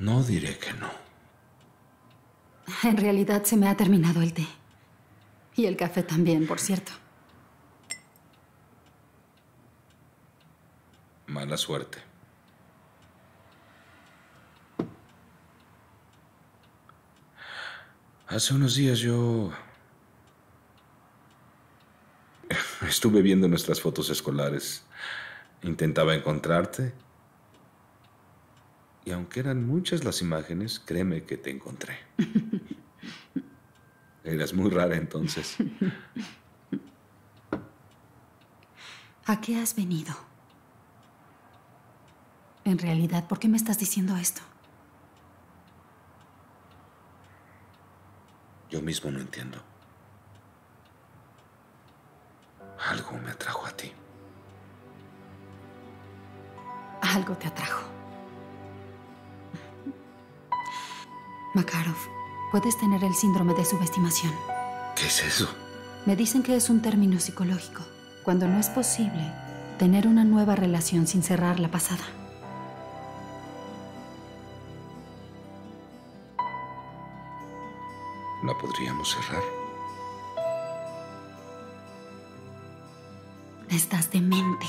H: No diré que no.
C: En realidad se me ha terminado el té. Y el café también, por cierto.
H: Mala suerte. Hace unos días yo... Estuve viendo nuestras fotos escolares. Intentaba encontrarte. Y aunque eran muchas las imágenes, créeme que te encontré. Eras muy rara entonces.
C: ¿A qué has venido? En realidad, ¿por qué me estás diciendo esto?
H: Yo mismo no entiendo. Algo me atrajo a ti.
C: Algo te atrajo. Makarov, puedes tener el síndrome de subestimación.
H: ¿Qué es eso?
C: Me dicen que es un término psicológico, cuando no es posible tener una nueva relación sin cerrar la pasada.
H: ¿La podríamos cerrar?
C: Estás demente.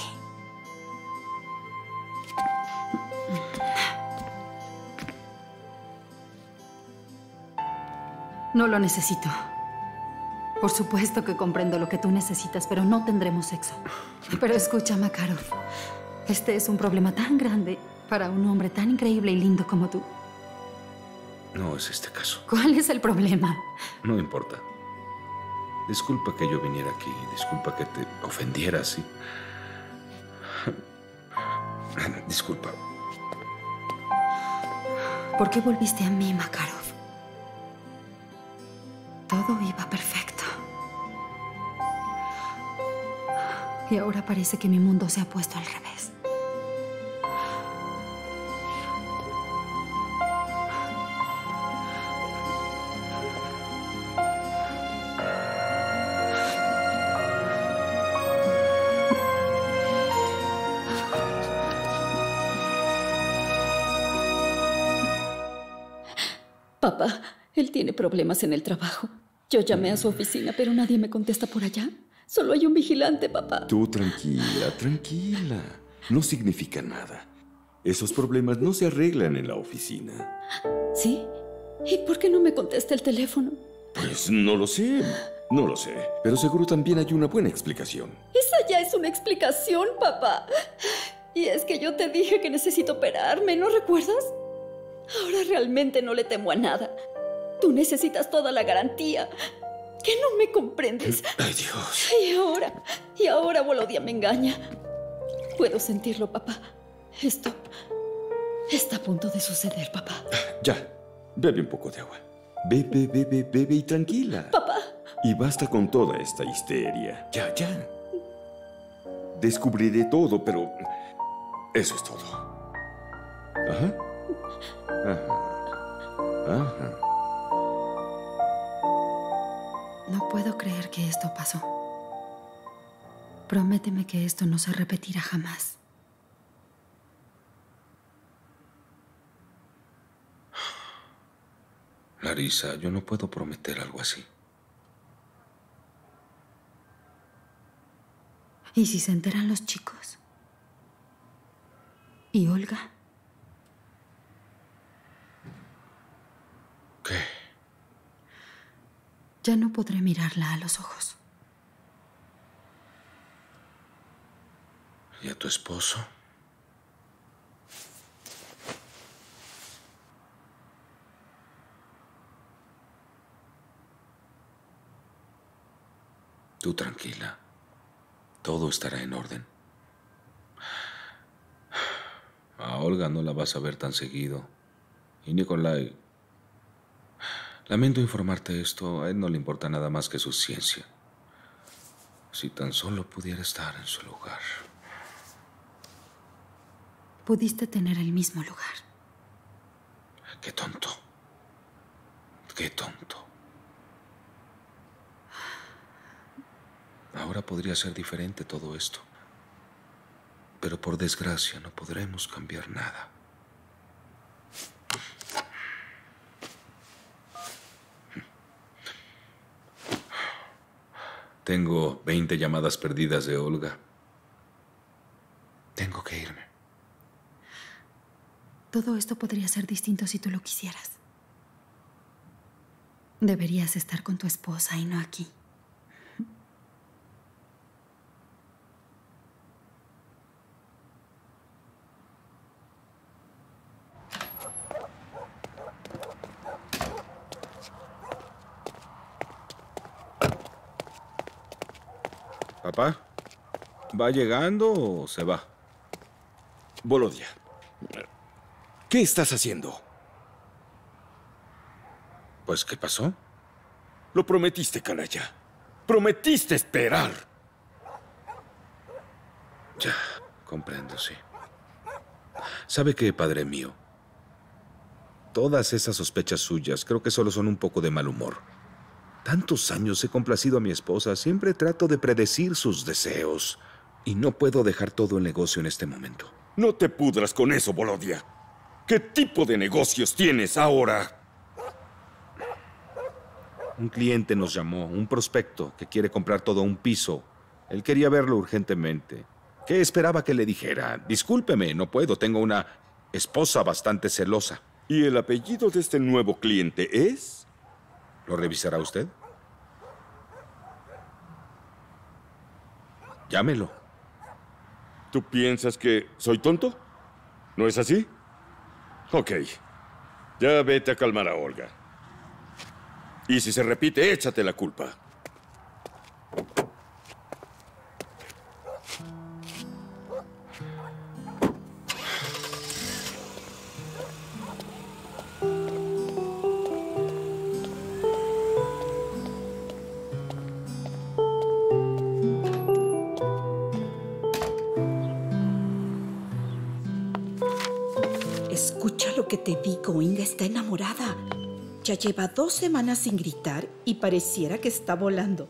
C: No lo necesito. Por supuesto que comprendo lo que tú necesitas, pero no tendremos sexo. Pero escucha, Makarov. Este es un problema tan grande para un hombre tan increíble y lindo como tú.
H: No es este caso.
C: ¿Cuál es el problema?
H: No importa. Disculpa que yo viniera aquí. Disculpa que te ofendiera así. Disculpa.
C: ¿Por qué volviste a mí, Makarov? Todo iba perfecto. Y ahora parece que mi mundo se ha puesto al revés.
F: Tiene problemas en el trabajo. Yo llamé a su oficina, pero nadie me contesta por allá. Solo hay un vigilante, papá.
G: Tú tranquila, tranquila. No significa nada. Esos problemas no se arreglan en la oficina.
F: ¿Sí? ¿Y por qué no me contesta el teléfono?
G: Pues no lo sé. No lo sé. Pero seguro también hay una buena explicación.
F: Esa ya es una explicación, papá. Y es que yo te dije que necesito operarme, ¿no recuerdas? Ahora realmente no le temo a nada. Tú necesitas toda la garantía. ¿Que no me comprendes?
G: Ay, Dios.
F: Y ahora, y ahora Volodia me engaña. Puedo sentirlo, papá. Esto está a punto de suceder, papá.
G: Ya. Bebe un poco de agua. Bebe, bebe, bebe y tranquila.
F: Papá.
G: Y basta con toda esta histeria. Ya, ya. Descubriré todo, pero eso es todo. Ajá. Ajá. Ajá.
C: No puedo creer que esto pasó. Prométeme que esto no se repetirá jamás.
H: Larisa, yo no puedo prometer algo así.
C: ¿Y si se enteran los chicos? ¿Y Olga? Ya no podré mirarla a los ojos.
H: ¿Y a tu esposo? Tú tranquila. Todo estará en orden. A Olga no la vas a ver tan seguido. Y Nikolai... Lamento informarte esto, a él no le importa nada más que su ciencia. Si tan solo pudiera estar en su lugar.
C: Pudiste tener el mismo lugar.
H: Qué tonto. Qué tonto. Ahora podría ser diferente todo esto. Pero por desgracia no podremos cambiar nada. Tengo 20 llamadas perdidas de Olga. Tengo que irme.
C: Todo esto podría ser distinto si tú lo quisieras. Deberías estar con tu esposa y no aquí.
H: Papá, ¿va llegando o se va?
G: Volodia, ¿qué estás haciendo?
H: Pues, ¿qué pasó?
G: Lo prometiste, canalla. Prometiste esperar.
H: Ya, comprendo, sí. ¿Sabe qué, padre mío? Todas esas sospechas suyas creo que solo son un poco de mal humor. Tantos años he complacido a mi esposa, siempre trato de predecir sus deseos. Y no puedo dejar todo el negocio en este momento.
G: No te pudras con eso, Volodia. ¿Qué tipo de negocios tienes ahora?
H: Un cliente nos llamó, un prospecto que quiere comprar todo un piso. Él quería verlo urgentemente. ¿Qué esperaba que le dijera? Discúlpeme, no puedo, tengo una esposa bastante celosa.
G: ¿Y el apellido de este nuevo cliente es?
H: ¿Lo revisará usted? Llámelo.
G: ¿Tú piensas que soy tonto? ¿No es así? Ok. Ya vete a calmar a Olga. Y si se repite, échate la culpa.
J: Ya lleva dos semanas sin gritar y pareciera que está volando.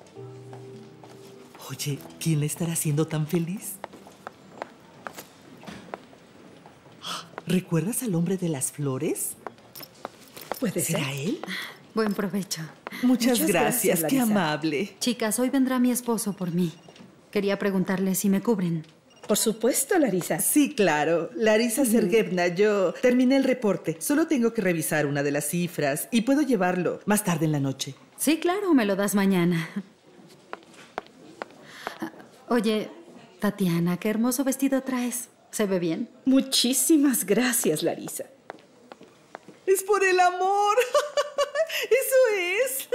O: Oye, ¿quién la estará haciendo tan feliz? ¿Recuerdas al hombre de las flores?
J: ¿Puede
O: ¿Será
J: ser?
O: él?
C: Buen provecho.
O: Muchas, gracias, qué
C: Larisa.
O: amable.
C: Chicas, hoy vendrá mi esposo por mí. Quería preguntarle si me cubren.
J: Por supuesto, Larisa.
O: Sí, claro. Larisa Sergevna, yo terminé el reporte. Solo tengo que revisar una de las cifras y puedo llevarlo más tarde en la noche.
C: Sí, claro, me lo das mañana. Oye, Tatiana, qué hermoso vestido traes. ¿Se ve bien?
J: Muchísimas gracias, Larisa.
O: Es por el amor. Eso es.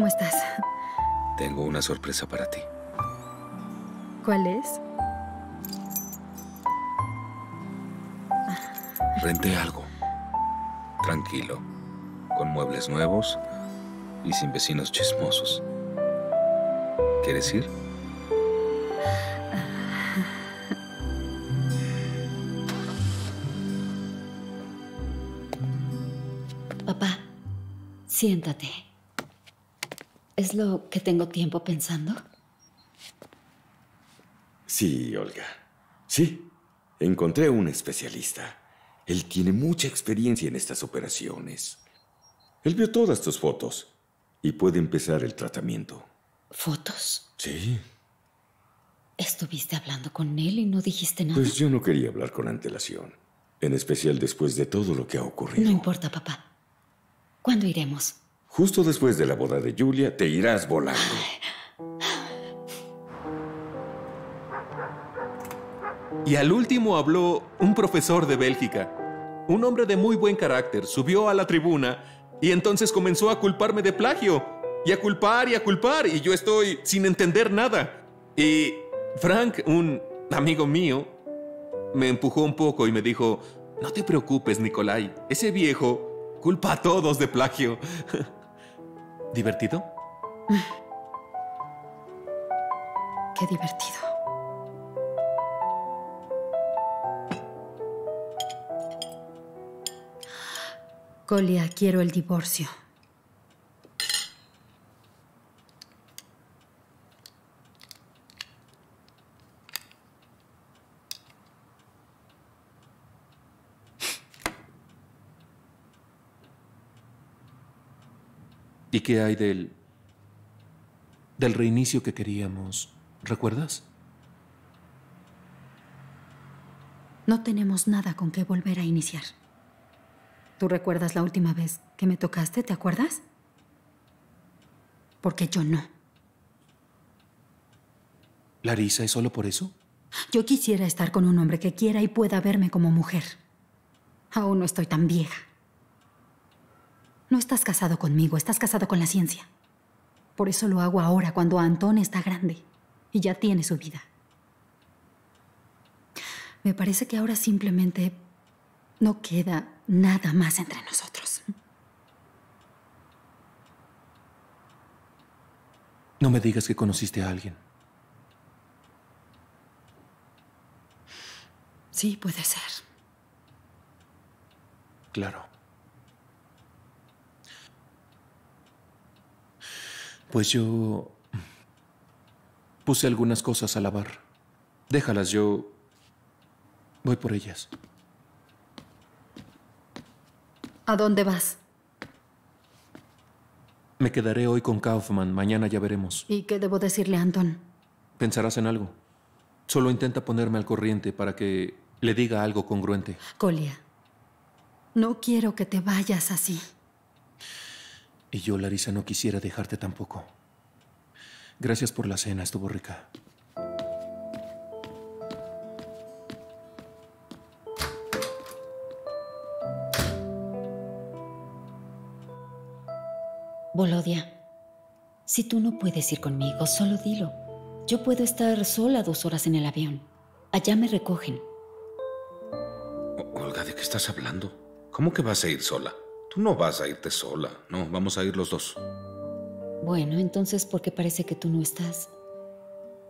C: ¿Cómo estás?
H: tengo una sorpresa para ti.
C: ¿Cuál es?
H: Renté algo. Tranquilo. Con muebles nuevos y sin vecinos chismosos. ¿Quieres ir?
F: Papá, siéntate. ¿Es lo que tengo tiempo pensando?
G: Sí, Olga. Sí, encontré un especialista. Él tiene mucha experiencia en estas operaciones. Él vio todas tus fotos y puede empezar el tratamiento.
F: ¿Fotos?
G: Sí.
F: Estuviste hablando con él y no dijiste nada.
G: Pues yo no quería hablar con antelación. En especial después de todo lo que ha ocurrido.
F: No importa, papá. ¿Cuándo iremos?
G: Justo después de la boda de Julia, te irás volando.
D: Y al último habló un profesor de Bélgica. Un hombre de muy buen carácter subió a la tribuna y entonces comenzó a culparme de plagio. Y a culpar y a culpar. Y yo estoy sin entender nada. Y Frank, un amigo mío, me empujó un poco y me dijo, no te preocupes, Nicolai. Ese viejo culpa a todos de plagio. ¿Divertido?
C: Qué divertido. Colia, quiero el divorcio.
D: ¿Y qué hay del... del reinicio que queríamos? ¿Recuerdas?
C: No tenemos nada con qué volver a iniciar. ¿Tú recuerdas la última vez que me tocaste? ¿Te acuerdas? Porque yo no.
D: ¿Larisa es solo por eso?
C: Yo quisiera estar con un hombre que quiera y pueda verme como mujer. Aún no estoy tan vieja. No estás casado conmigo, estás casado con la ciencia. Por eso lo hago ahora, cuando Antón está grande y ya tiene su vida. Me parece que ahora simplemente no queda nada más entre nosotros.
D: No me digas que conociste a alguien.
C: Sí, puede ser.
D: Claro. Pues yo puse algunas cosas a lavar. Déjalas, yo voy por ellas.
C: ¿A dónde vas?
D: Me quedaré hoy con Kaufman, mañana ya veremos.
C: ¿Y qué debo decirle a Antón?
D: Pensarás en algo. Solo intenta ponerme al corriente para que le diga algo congruente.
C: Colia, no quiero que te vayas así.
D: Y yo, Larisa, no quisiera dejarte tampoco. Gracias por la cena, estuvo rica.
F: Volodia, si tú no puedes ir conmigo, solo dilo. Yo puedo estar sola dos horas en el avión. Allá me recogen.
H: Olga, ¿de qué estás hablando? ¿Cómo que vas a ir sola? Tú no vas a irte sola. No, vamos a ir los dos.
F: Bueno, entonces, ¿por qué parece que tú no estás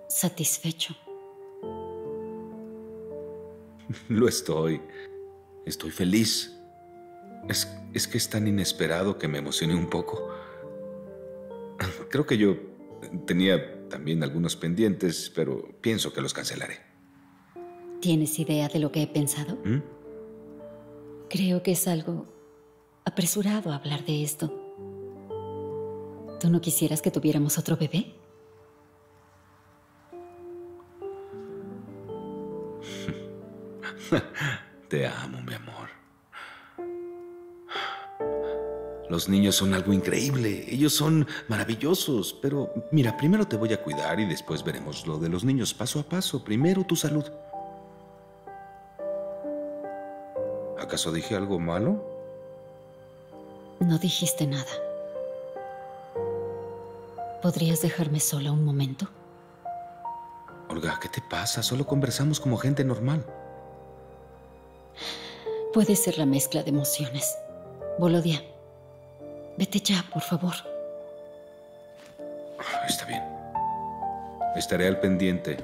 F: satisfecho?
H: Lo estoy. Estoy feliz. Es, es que es tan inesperado que me emocioné un poco. Creo que yo tenía también algunos pendientes, pero pienso que los cancelaré.
F: ¿Tienes idea de lo que he pensado?
H: ¿Mm?
F: Creo que es algo apresurado hablar de esto. ¿Tú no quisieras que tuviéramos otro bebé?
H: Te amo, mi amor. Los niños son algo increíble. Ellos son maravillosos. Pero mira, primero te voy a cuidar y después veremos lo de los niños paso a paso. Primero tu salud. ¿Acaso dije algo malo?
F: No dijiste nada. ¿Podrías dejarme sola un momento?
H: Olga, ¿qué te pasa? Solo conversamos como gente normal.
F: Puede ser la mezcla de emociones. Volodia, vete ya, por favor.
H: Está bien. Estaré al pendiente.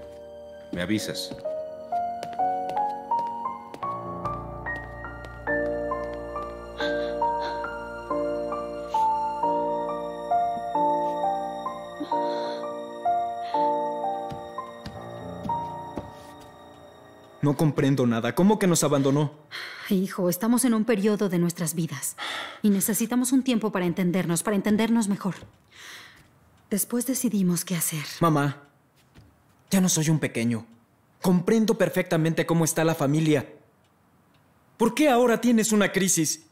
H: Me avisas.
B: No comprendo nada. ¿Cómo que nos abandonó?
C: Hijo, estamos en un periodo de nuestras vidas y necesitamos un tiempo para entendernos, para entendernos mejor. Después decidimos qué hacer.
B: Mamá, Ya no soy un pequeño. Comprendo perfectamente cómo está la familia. ¿Por qué ahora tienes una crisis?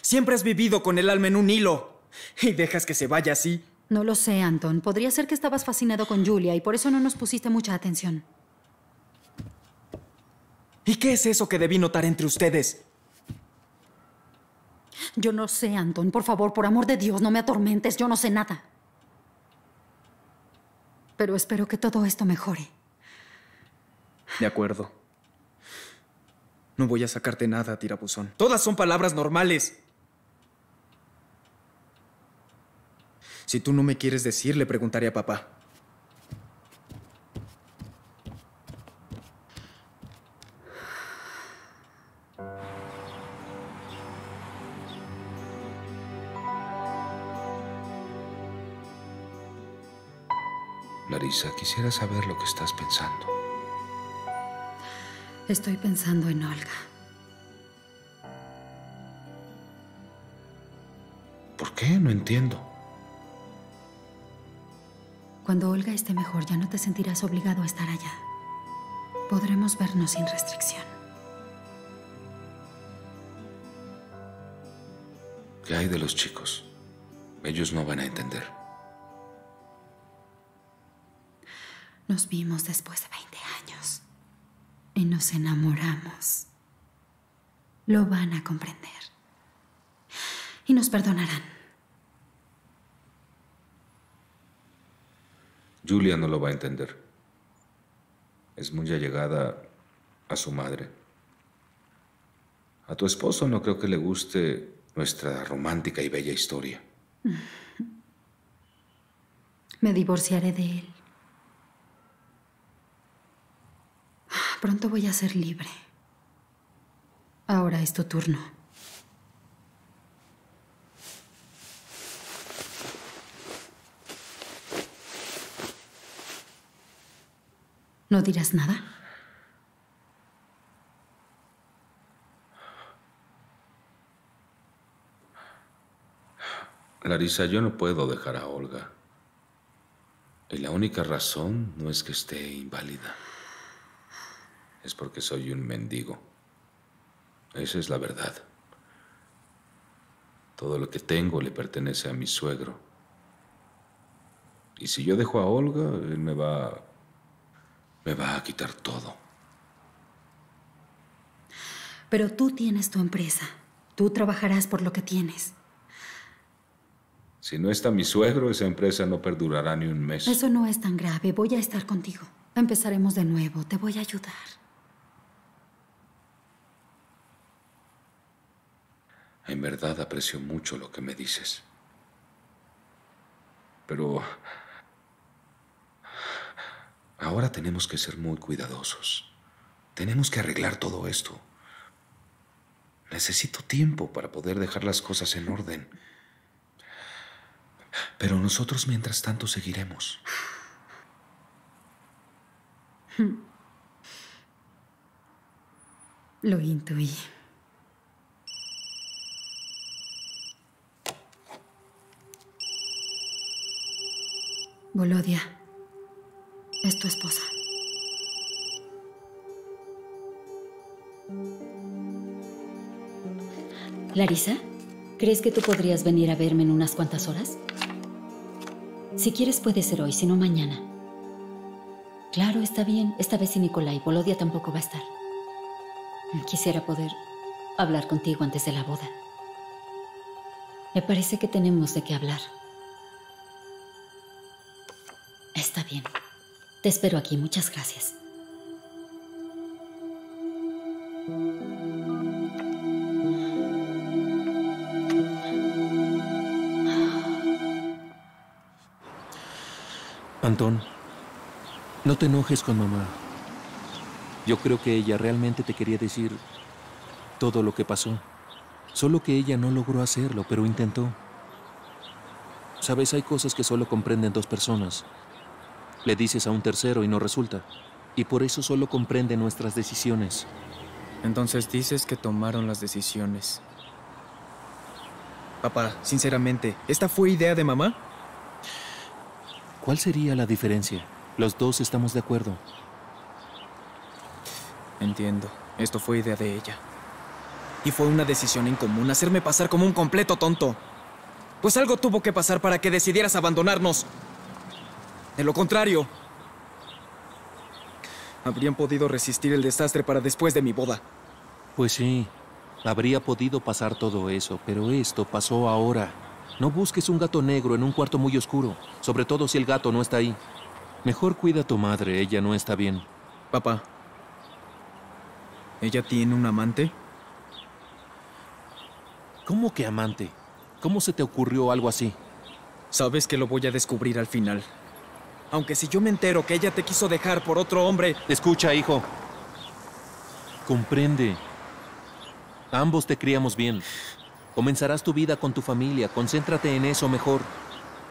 B: Siempre has vivido con el alma en un hilo y dejas que se vaya así.
C: No lo sé, Anton. Podría ser que estabas fascinado con Julia y por eso no nos pusiste mucha atención.
B: ¿Y qué es eso que debí notar entre ustedes?
C: Yo no sé, Anton. Por favor, por amor de Dios, no me atormentes. Yo no sé nada. Pero espero que todo esto mejore.
B: De acuerdo. No voy a sacarte nada, tirabuzón. Todas son palabras normales. Si tú no me quieres decir, le preguntaré a papá.
H: Larisa, quisiera saber lo que estás pensando.
C: Estoy pensando en Olga.
H: ¿Por qué? No entiendo.
C: Cuando Olga esté mejor, ya no te sentirás obligado a estar allá. Podremos vernos sin restricción.
H: ¿Qué hay de los chicos? Ellos no van a entender.
C: Nos vimos después de 20 años y nos enamoramos. Lo van a comprender. Y nos perdonarán.
H: Julia no lo va a entender. Es muy allegada a su madre. A tu esposo no creo que le guste nuestra romántica y bella historia.
C: Me divorciaré de él. Pronto voy a ser libre. Ahora es tu turno. ¿No dirás nada?
H: Larisa, yo no puedo dejar a Olga. Y la única razón no es que esté inválida. Es porque soy un mendigo. Esa es la verdad. Todo lo que tengo le pertenece a mi suegro. Y si yo dejo a Olga, él me va... me va a quitar todo.
C: Pero tú tienes tu empresa. Tú trabajarás por lo que tienes.
H: Si no está mi suegro, esa empresa no perdurará ni un mes.
C: Eso no es tan grave. Voy a estar contigo. Empezaremos de nuevo. Te voy a ayudar.
H: En verdad aprecio mucho lo que me dices. Pero ahora tenemos que ser muy cuidadosos. Tenemos que arreglar todo esto. Necesito tiempo para poder dejar las cosas en orden. Pero nosotros mientras tanto seguiremos.
C: Lo intuí. Volodia, es tu esposa.
F: Larisa, ¿crees que tú podrías venir a verme en unas cuantas horas? Si quieres puede ser hoy, si no mañana. Claro, está bien. Esta vez sin Nicolai. Volodia tampoco va a estar. Quisiera poder hablar contigo antes de la boda. Me parece que tenemos de qué hablar. Te espero aquí. Muchas gracias.
D: Antón, no te enojes con mamá. Yo creo que ella realmente te quería decir todo lo que pasó. Solo que ella no logró hacerlo, pero intentó. Sabes, hay cosas que solo comprenden dos personas. Le dices a un tercero y no resulta. Y por eso solo comprende nuestras decisiones.
B: Entonces dices que tomaron las decisiones. Papá, sinceramente, ¿esta fue idea de mamá?
D: ¿Cuál sería la diferencia? Los dos estamos de acuerdo.
B: Entiendo. Esto fue idea de ella. Y fue una decisión en común hacerme pasar como un completo tonto. Pues algo tuvo que pasar para que decidieras abandonarnos. De lo contrario, habrían podido resistir el desastre para después de mi boda.
D: Pues sí, habría podido pasar todo eso, pero esto pasó ahora. No busques un gato negro en un cuarto muy oscuro, sobre todo si el gato no está ahí. Mejor cuida a tu madre, ella no está bien.
B: Papá, ¿ella tiene un amante?
D: ¿Cómo que amante? ¿Cómo se te ocurrió algo así?
B: Sabes que lo voy a descubrir al final. Aunque si yo me entero que ella te quiso dejar por otro hombre...
D: Escucha, hijo. Comprende. Ambos te criamos bien. Comenzarás tu vida con tu familia. Concéntrate en eso mejor.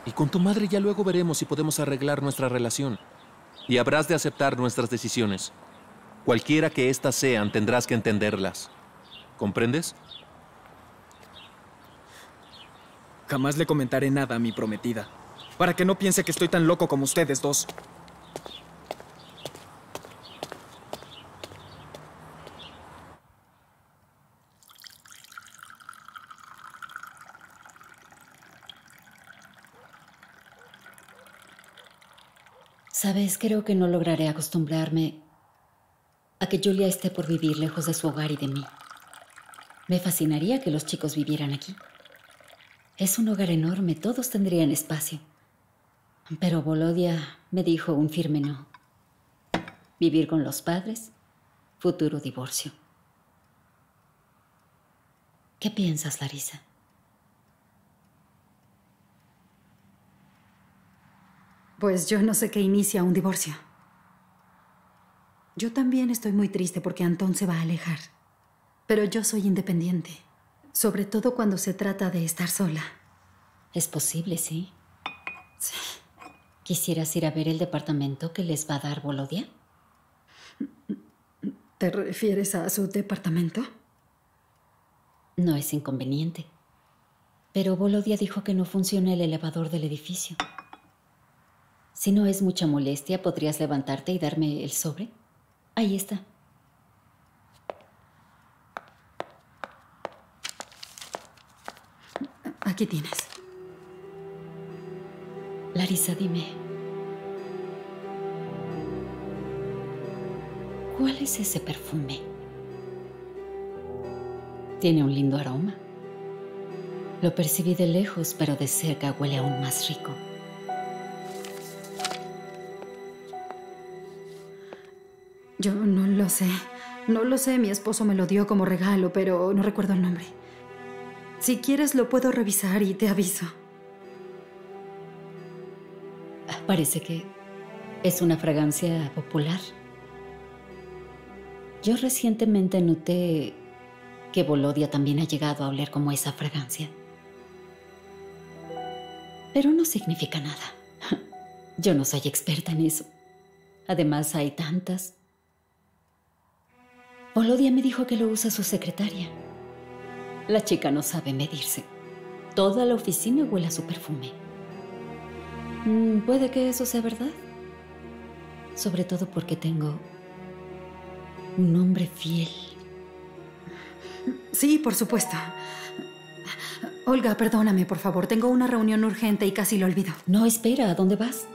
D: Y con tu madre ya luego veremos si podemos arreglar nuestra relación. Y habrás de aceptar nuestras decisiones. Cualquiera que éstas sean, tendrás que entenderlas. ¿Comprendes?
B: Jamás le comentaré nada a mi prometida. Para que no piense que estoy tan loco como ustedes dos.
F: Sabes, creo que no lograré acostumbrarme a que Julia esté por vivir lejos de su hogar y de mí. Me fascinaría que los chicos vivieran aquí. Es un hogar enorme, todos tendrían espacio. Pero Volodia me dijo un firme no. Vivir con los padres, futuro divorcio. ¿Qué piensas, Larisa?
C: Pues yo no sé qué inicia un divorcio. Yo también estoy muy triste porque Antón se va a alejar. Pero yo soy independiente. Sobre todo cuando se trata de estar sola.
F: Es posible, sí.
C: Sí.
F: ¿Quisieras ir a ver el departamento que les va a dar Volodia?
C: ¿Te refieres a su departamento?
F: No es inconveniente. Pero Volodia dijo que no funciona el elevador del edificio. Si no es mucha molestia, ¿podrías levantarte y darme el sobre? Ahí está.
C: Aquí tienes.
F: Larisa, dime. ¿Cuál es ese perfume? Tiene un lindo aroma. Lo percibí de lejos, pero de cerca huele aún más rico.
C: Yo no lo sé. No lo sé, mi esposo me lo dio como regalo, pero no recuerdo el nombre. Si quieres lo puedo revisar y te aviso.
F: Parece que es una fragancia popular. Yo recientemente noté que Volodia también ha llegado a oler como esa fragancia. Pero no significa nada. Yo no soy experta en eso. Además, hay tantas. Volodia me dijo que lo usa su secretaria. La chica no sabe medirse. Toda la oficina huele a su perfume. Mm, puede que eso sea verdad. Sobre todo porque tengo un hombre fiel.
C: Sí, por supuesto. Olga, perdóname, por favor. Tengo una reunión urgente y casi lo olvido.
F: No, espera. ¿A dónde vas?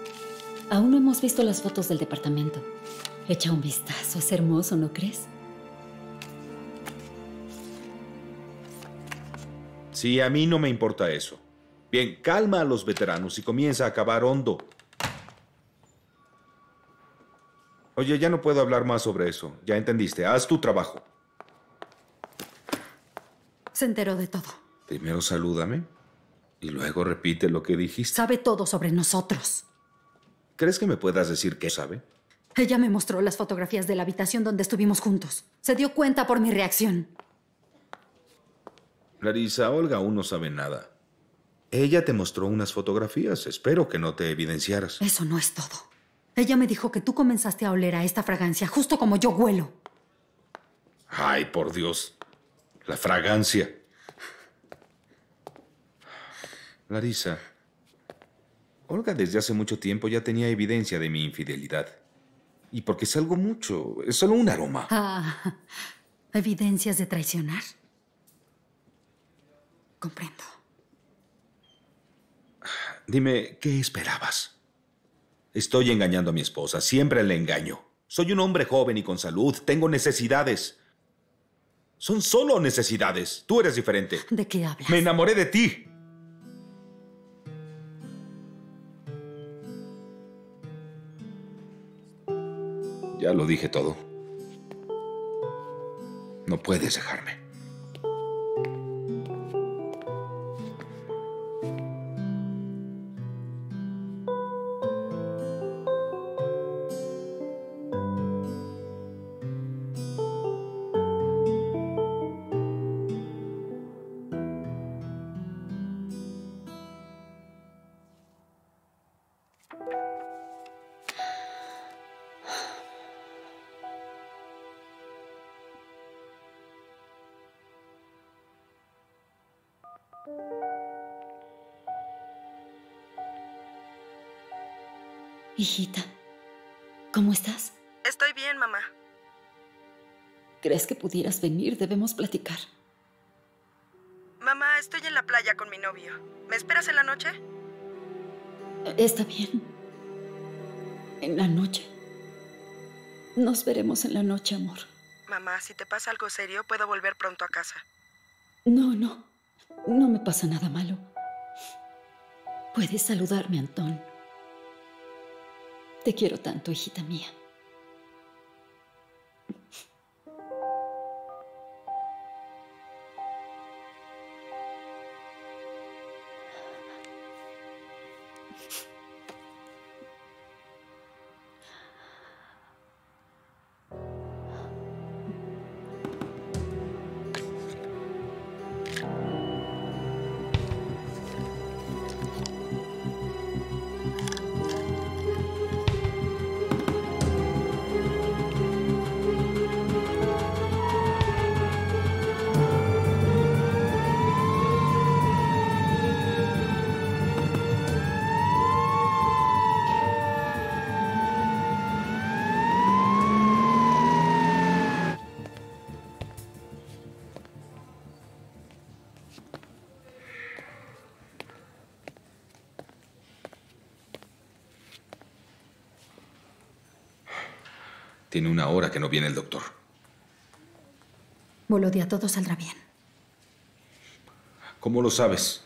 F: Aún no hemos visto las fotos del departamento. Echa un vistazo. Es hermoso, ¿no crees?
H: Sí, a mí no me importa eso. Bien, calma a los veteranos y comienza a cavar hondo. Oye, ya no puedo hablar más sobre eso. Ya entendiste. Haz tu trabajo.
C: Se enteró de todo.
H: Primero salúdame y luego repite lo que dijiste.
C: Sabe todo sobre nosotros.
H: ¿Crees que me puedas decir qué sabe?
C: Ella me mostró las fotografías de la habitación donde estuvimos juntos. Se dio cuenta por mi reacción.
H: Larisa, Olga aún no sabe nada. Ella te mostró unas fotografías. Espero que no te evidenciaras.
C: Eso no es todo. Ella me dijo que tú comenzaste a oler a esta fragancia justo como yo huelo.
H: Ay, por Dios. La fragancia. Larisa, Olga desde hace mucho tiempo ya tenía evidencia de mi infidelidad. Y porque salgo mucho, es solo un aroma.
C: Ah, evidencias de traicionar. Comprendo.
H: Dime, ¿qué esperabas? Estoy engañando a mi esposa, siempre le engaño. Soy un hombre joven y con salud, tengo necesidades. Son solo necesidades. Tú eres diferente.
C: ¿De qué hablas?
H: Me enamoré de ti. Ya lo dije todo. No puedes dejarme.
F: Hijita, ¿cómo estás?
E: Estoy bien, mamá.
F: ¿Crees que pudieras venir? Debemos platicar.
E: Mamá, estoy en la playa con mi novio. ¿Me esperas en la noche?
F: Está bien. En la noche. Nos veremos en la noche, amor.
E: Mamá, si te pasa algo serio, puedo volver pronto a casa.
F: No, no. No me pasa nada malo. Puedes saludarme, Antón. Te quiero tanto, hijita mía. Tiene una hora que no viene el doctor.
C: Bolodia, todo saldrá bien.
H: ¿Cómo lo sabes?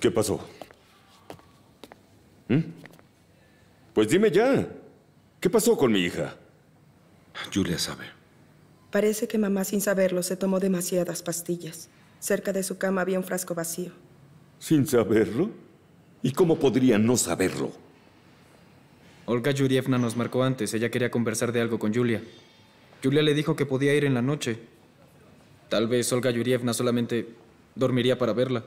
G: ¿Qué pasó? ¿Mm? Pues dime ya. ¿Qué pasó con mi hija?
H: Julia sabe.
E: Parece que mamá, sin saberlo, se tomó demasiadas pastillas. Cerca de su cama había un frasco vacío.
G: ¿Sin saberlo? ¿Y cómo podría no saberlo?
B: Olga Yurievna nos marcó antes. Ella quería conversar de algo con Julia. Julia le dijo que podía ir en la noche. Tal vez Olga Yurievna solamente dormiría para verla.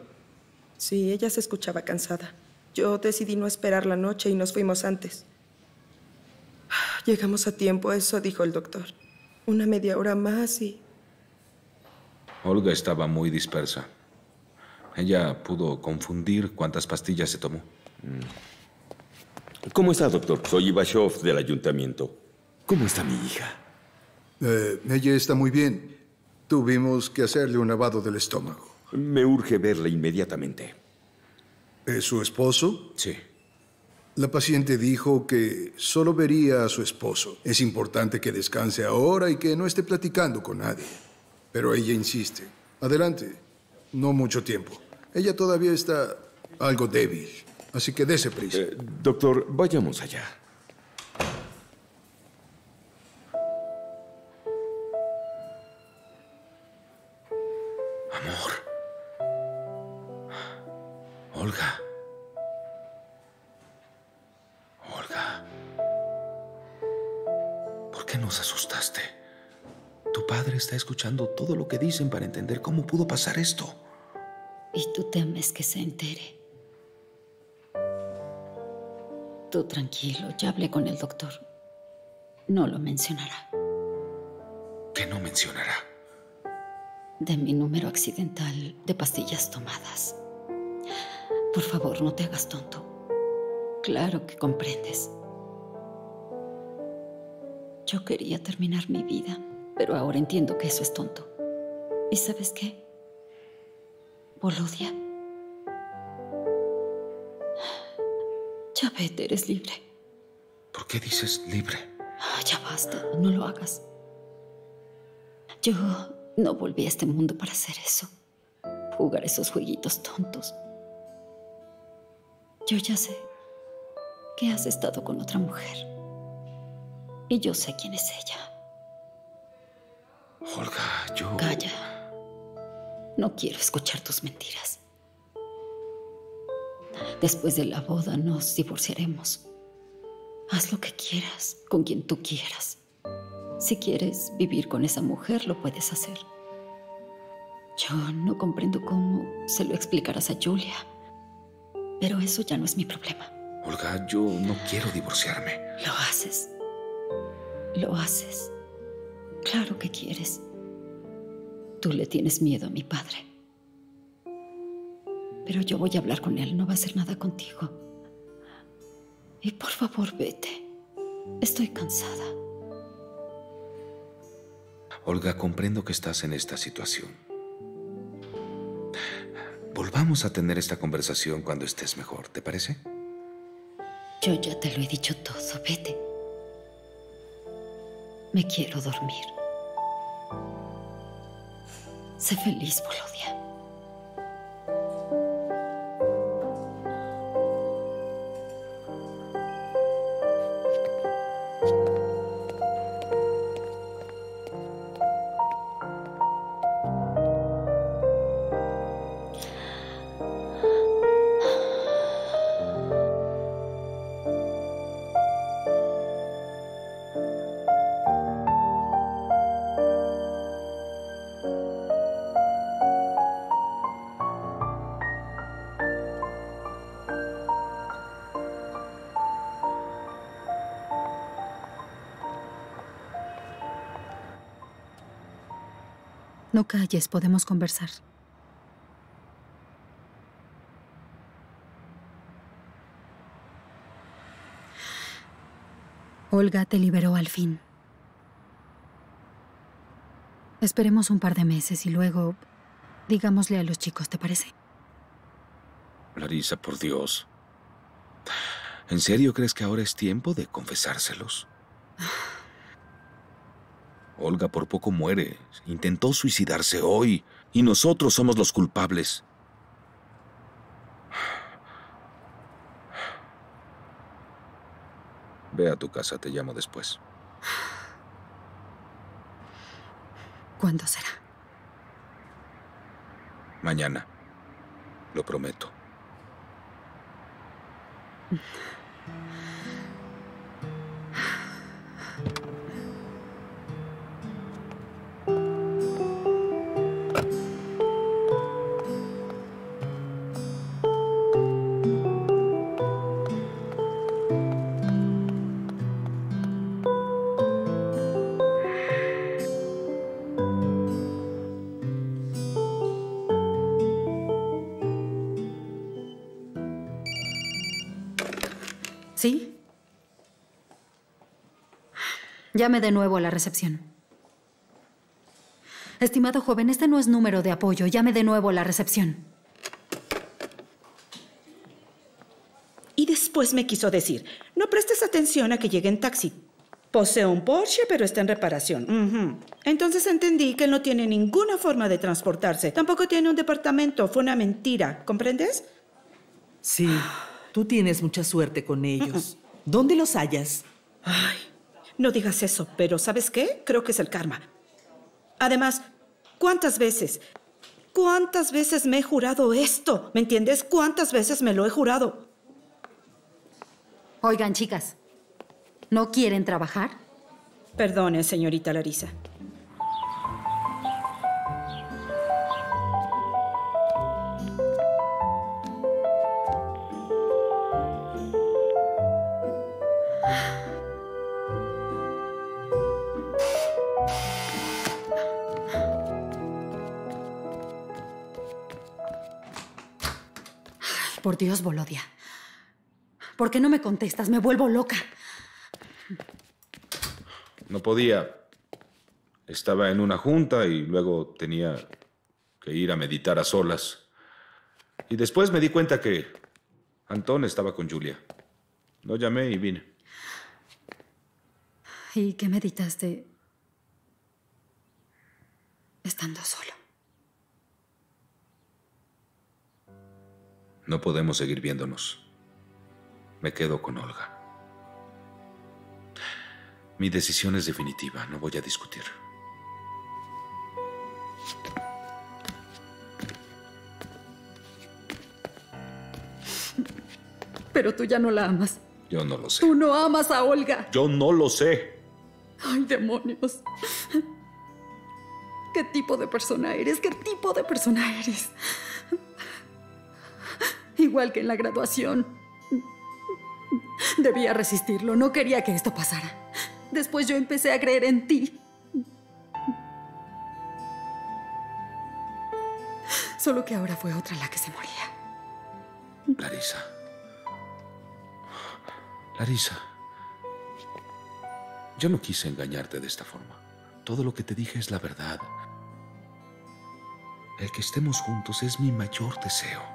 E: Sí, ella se escuchaba cansada. Yo decidí no esperar la noche y nos fuimos antes. Llegamos a tiempo, eso dijo el doctor. Una media hora más y...
H: Olga estaba muy dispersa. Ella pudo confundir cuántas pastillas se tomó.
G: ¿Cómo está, doctor? Soy Ivashov del ayuntamiento. ¿Cómo está mi hija?
A: Eh, ella está muy bien. Tuvimos que hacerle un lavado del estómago.
G: Me urge verla inmediatamente.
A: ¿Es su esposo?
H: Sí.
A: La paciente dijo que solo vería a su esposo. Es importante que descanse ahora y que no esté platicando con nadie. Pero ella insiste. Adelante. No mucho tiempo. Ella todavía está algo débil. Así que dése prisa.
G: Eh, doctor, vayamos allá.
H: Amor. Olga. Padre está escuchando todo lo que dicen para entender cómo pudo pasar esto.
F: Y tú temes que se entere. Tú tranquilo, ya hablé con el doctor. No lo mencionará.
H: ¿Qué no mencionará?
F: De mi número accidental de pastillas tomadas. Por favor, no te hagas tonto. Claro que comprendes. Yo quería terminar mi vida, pero ahora entiendo que eso es tonto. ¿Y sabes qué? Volodia. Ya vete, eres libre.
H: ¿Por qué dices libre?
F: Ah, Ya basta, no lo hagas. Yo no volví a este mundo para hacer eso. Jugar esos jueguitos tontos. Yo ya sé que has estado con otra mujer. Y yo sé quién es ella.
H: Olga, yo...
F: Calla. No quiero escuchar tus mentiras. Después de la boda nos divorciaremos. Haz lo que quieras, con quien tú quieras. Si quieres vivir con esa mujer, lo puedes hacer. Yo no comprendo cómo se lo explicarás a Julia. Pero eso ya no es mi problema.
H: Olga, yo no quiero divorciarme.
F: Lo haces. Lo haces. Claro que quieres. Tú le tienes miedo a mi padre. Pero yo voy a hablar con él, no va a hacer nada contigo. Y por favor, vete. Estoy cansada.
H: Olga, comprendo que estás en esta situación. Volvamos a tener esta conversación cuando estés mejor, ¿te parece?
F: Yo ya te lo he dicho todo, vete. Me quiero dormir. Sé feliz, Volodia.
C: No calles, podemos conversar. Olga te liberó al fin. Esperemos un par de meses y luego digámosle a los chicos, ¿te parece?
H: Larisa, por Dios. ¿En serio crees que ahora es tiempo de confesárselos? Olga por poco muere. Intentó suicidarse hoy y nosotros somos los culpables. Ve a tu casa, te llamo después.
C: ¿Cuándo será?
H: Mañana. Lo prometo.
C: Llame de nuevo a la recepción. Estimado joven, este no es número de apoyo. Llame de nuevo a la recepción.
J: Y después me quiso decir, no prestes atención a que llegue en taxi. Posee un Porsche, pero está en reparación. Entonces entendí que él no tiene ninguna forma de transportarse. Tampoco tiene un departamento. Fue una mentira. ¿Comprendes?
O: Sí, tú tienes mucha suerte con ellos. ¿Dónde los hallas?
J: Ay, no digas eso, pero ¿sabes qué? Creo que es el karma. Además, ¿cuántas veces? ¿Cuántas veces me he jurado esto? ¿Me entiendes? ¿Cuántas veces me lo he jurado?
C: Oigan, chicas, ¿no quieren trabajar?
J: Perdone, señorita Larisa.
C: Por Dios, Volodia. ¿Por qué no me contestas? Me vuelvo loca.
H: No podía. Estaba en una junta y luego tenía que ir a meditar a solas. Y después me di cuenta que Antón estaba con Julia. Lo llamé y vine.
C: ¿Y qué meditaste estando solo?
H: No podemos seguir viéndonos. Me quedo con Olga. Mi decisión es definitiva, no voy a discutir.
C: Pero tú ya no la amas.
H: Yo no lo sé.
C: Tú no amas a Olga.
H: Yo no lo sé.
C: Ay, demonios. ¿Qué tipo de persona eres? ¿Qué tipo de persona eres? Igual que en la graduación. Debía resistirlo, no quería que esto pasara. Después yo empecé a creer en ti. Solo que ahora fue otra la que se moría.
H: Larisa. Larisa. Yo no quise engañarte de esta forma. Todo lo que te dije es la verdad. El que estemos juntos es mi mayor deseo.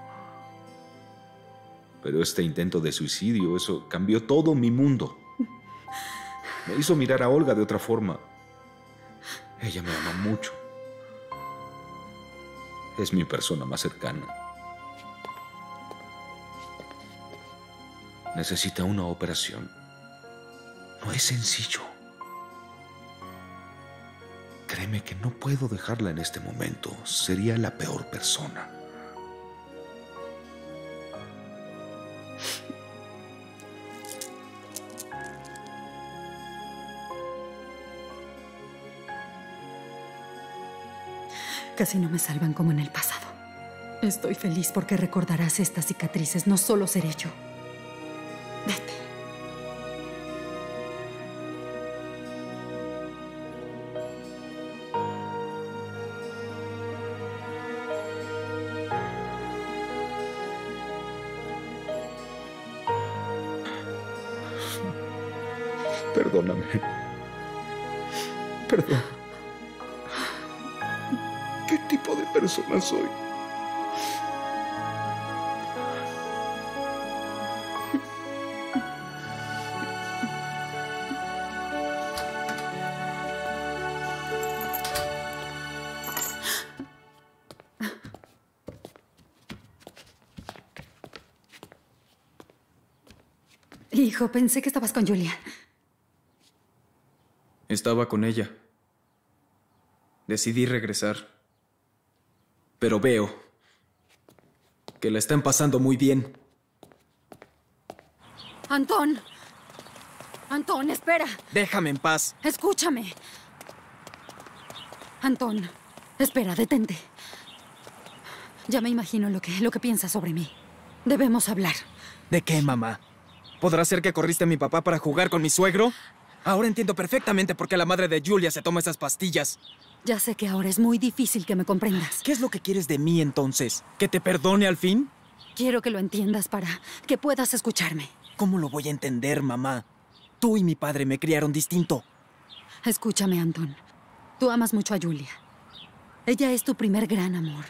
H: Pero este intento de suicidio, eso cambió todo mi mundo. Me hizo mirar a Olga de otra forma. Ella me ama mucho. Es mi persona más cercana. Necesita una operación. No es sencillo. Créeme que no puedo dejarla en este momento. Sería la peor persona.
C: Casi no me salvan como en el pasado. Estoy feliz porque recordarás estas cicatrices, no solo seré yo. Vete.
H: Perdóname. Perdón. Persona soy?
C: Hijo, pensé que estabas con Julia.
B: Estaba con ella. Decidí regresar. Pero veo que la están pasando muy bien.
C: Antón. Antón, espera.
B: Déjame en paz.
C: Escúchame. Antón, espera, detente. Ya me imagino lo que, lo que piensas sobre mí. Debemos hablar.
B: ¿De qué, mamá? ¿Podrá ser que corriste a mi papá para jugar con mi suegro? Ahora entiendo perfectamente por qué la madre de Julia se toma esas pastillas.
C: Ya sé que ahora es muy difícil que me comprendas.
B: ¿Qué es lo que quieres de mí entonces? ¿Que te perdone al fin?
C: Quiero que lo entiendas para que puedas escucharme.
B: ¿Cómo lo voy a entender, mamá? Tú y mi padre me criaron distinto.
C: Escúchame, Antón. Tú amas mucho a Julia. Ella es tu primer gran amor.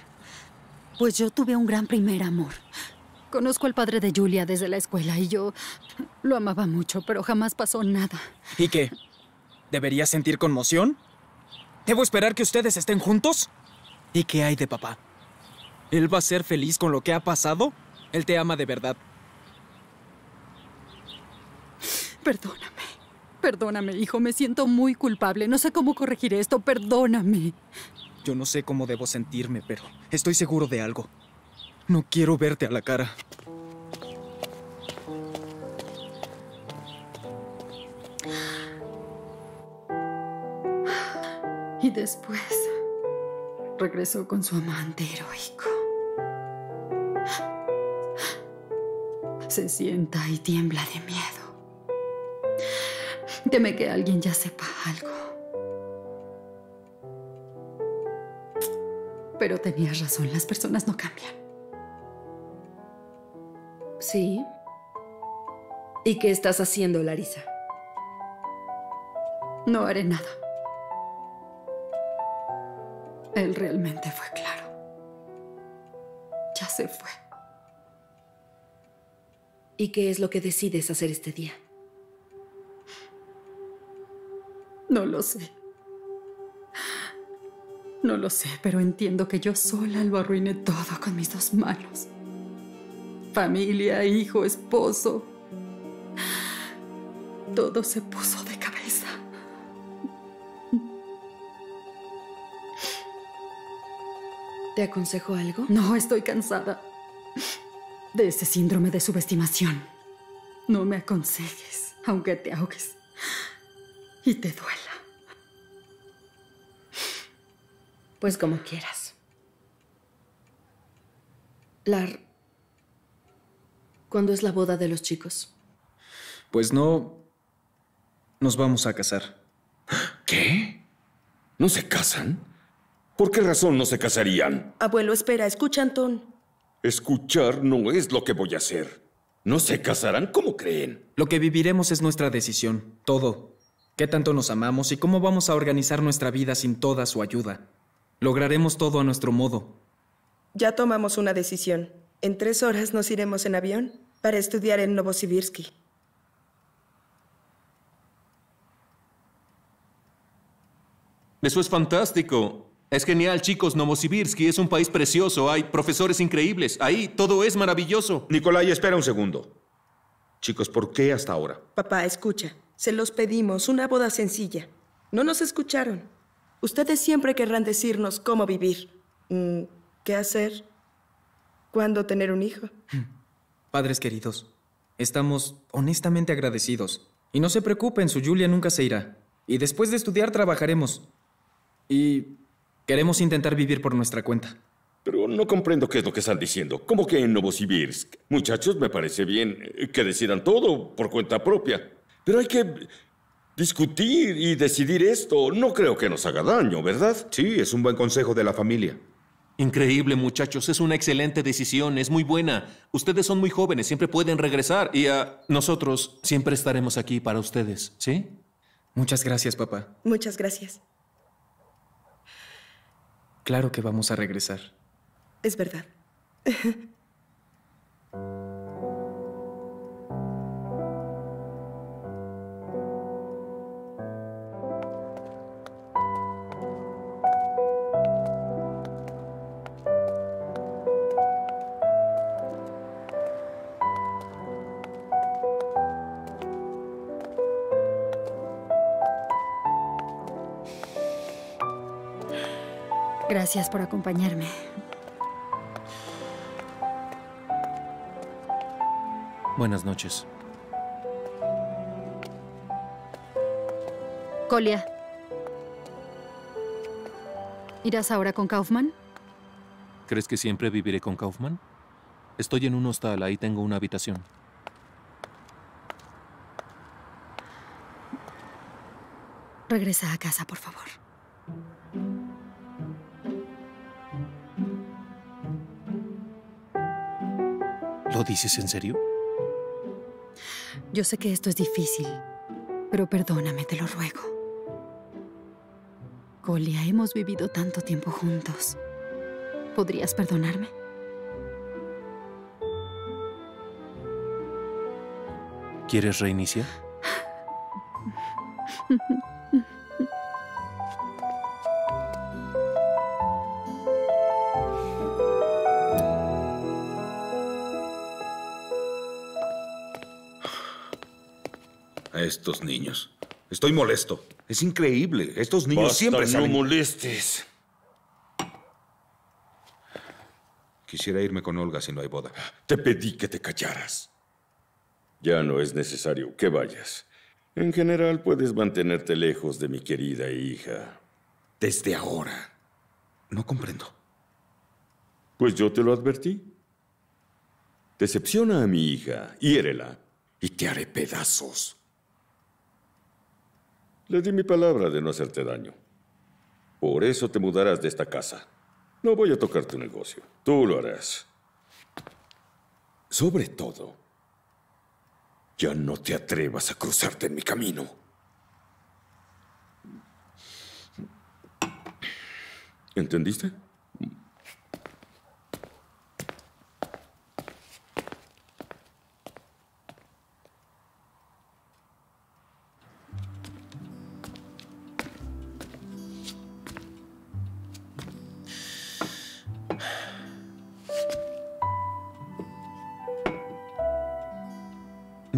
C: Pues yo tuve un gran primer amor. Conozco al padre de Julia desde la escuela y yo lo amaba mucho, pero jamás pasó nada.
B: ¿Y qué? ¿Debería sentir conmoción? ¿Debo esperar que ustedes estén juntos? ¿Y qué hay de papá? ¿Él va a ser feliz con lo que ha pasado? Él te ama de verdad.
C: Perdóname. Perdóname, hijo. Me siento muy culpable. No sé cómo corregir esto. Perdóname.
B: Yo no sé cómo debo sentirme, pero estoy seguro de algo. No quiero verte a la cara.
C: Y después regresó con su amante heroico. Se sienta y tiembla de miedo. Teme que alguien ya sepa algo. Pero tenías razón, las personas no cambian.
I: Sí. ¿Y qué estás haciendo, Larisa?
C: No haré nada. Él realmente fue claro. Ya se fue.
I: ¿Y qué es lo que decides hacer este día?
C: No lo sé. No lo sé, pero entiendo que yo sola lo arruiné todo con mis dos manos. Familia, hijo, esposo. Todo se puso de
I: ¿Te aconsejo algo?
C: No, estoy cansada de ese síndrome de subestimación. No me aconsejes, aunque te ahogues y te duela.
I: Pues como quieras. Lar, ¿cuándo es la boda de los chicos?
B: Pues no... Nos vamos a casar.
G: ¿Qué? ¿No se casan? ¿Por qué razón no se casarían?
E: Abuelo, espera, escucha, Antón.
G: Escuchar no es lo que voy a hacer. ¿No se casarán? ¿Cómo creen?
B: Lo que viviremos es nuestra decisión, todo. ¿Qué tanto nos amamos y cómo vamos a organizar nuestra vida sin toda su ayuda? Lograremos todo a nuestro modo.
E: Ya tomamos una decisión. En tres horas nos iremos en avión para estudiar en Novosibirsky.
D: Eso es fantástico. Es genial, chicos. Novosibirsky es un país precioso. Hay profesores increíbles. Ahí todo es maravilloso.
H: Nicolai, espera un segundo. Chicos, ¿por qué hasta ahora?
E: Papá, escucha. Se los pedimos, una boda sencilla. No nos escucharon. Ustedes siempre querrán decirnos cómo vivir, mm, qué hacer, cuándo tener un hijo.
B: Padres queridos, estamos honestamente agradecidos. Y no se preocupen, su Julia nunca se irá. Y después de estudiar trabajaremos. Y queremos intentar vivir por nuestra cuenta.
G: Pero no comprendo qué es lo que están diciendo. ¿Cómo que en Novosibirsk? Muchachos, me parece bien eh, que decidan todo por cuenta propia. Pero hay que discutir y decidir esto. No creo que nos haga daño, ¿verdad?
H: Sí, es un buen consejo de la familia.
D: Increíble, muchachos. Es una excelente decisión. Es muy buena. Ustedes son muy jóvenes. Siempre pueden regresar. Y a nosotros siempre estaremos aquí para ustedes. ¿Sí?
B: Muchas gracias, papá.
E: Muchas gracias.
B: Claro que vamos a regresar.
E: Es verdad.
C: Gracias por acompañarme.
D: Buenas noches.
C: Colia. ¿Irás ahora con Kaufman?
D: ¿Crees que siempre viviré con Kaufman? Estoy en un hostal, ahí tengo una habitación.
C: Regresa a casa, por favor.
D: ¿Lo dices en serio?
C: Yo sé que esto es difícil, pero perdóname, te lo ruego. Colia, hemos vivido tanto tiempo juntos. ¿Podrías perdonarme?
D: ¿Quieres reiniciar?
H: estos niños. Estoy molesto. Es increíble. Estos niños
G: Basta,
H: siempre
G: no
H: salen...
G: molestes.
H: Quisiera irme con Olga si no hay boda.
G: Te pedí que te callaras. Ya no es necesario que vayas. En general puedes mantenerte lejos de mi querida hija.
H: Desde ahora. No comprendo.
G: Pues yo te lo advertí. Decepciona a mi hija, hiérela y te haré pedazos. Le di mi palabra de no hacerte daño. Por eso te mudarás de esta casa. No voy a tocar tu negocio. Tú lo harás. Sobre todo, ya no te atrevas a cruzarte en mi camino. ¿Entendiste?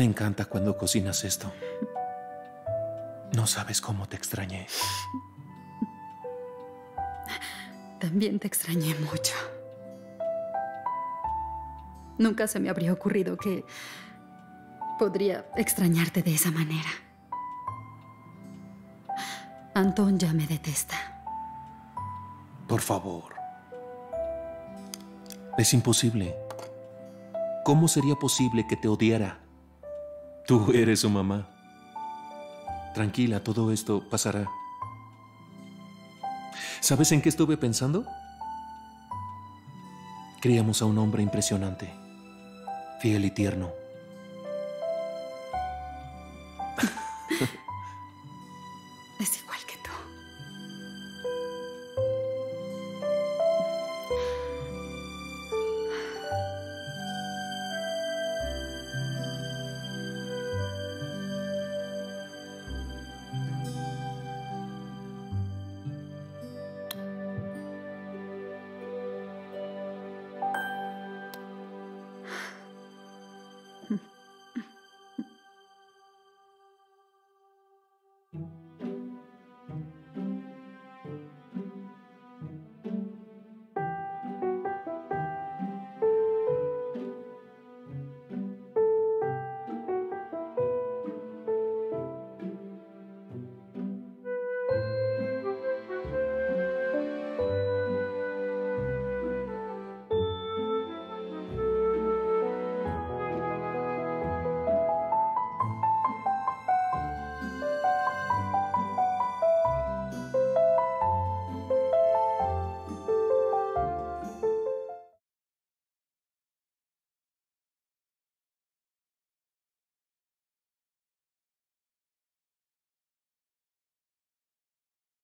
D: Me encanta cuando cocinas esto. No sabes cómo te extrañé.
C: También te extrañé mucho. Nunca se me habría ocurrido que podría extrañarte de esa manera. Anton ya me detesta.
D: Por favor. Es imposible. ¿Cómo sería posible que te odiara? Tú eres su mamá. Tranquila, todo esto pasará. ¿Sabes en qué estuve pensando? Criamos a un hombre impresionante, fiel y tierno.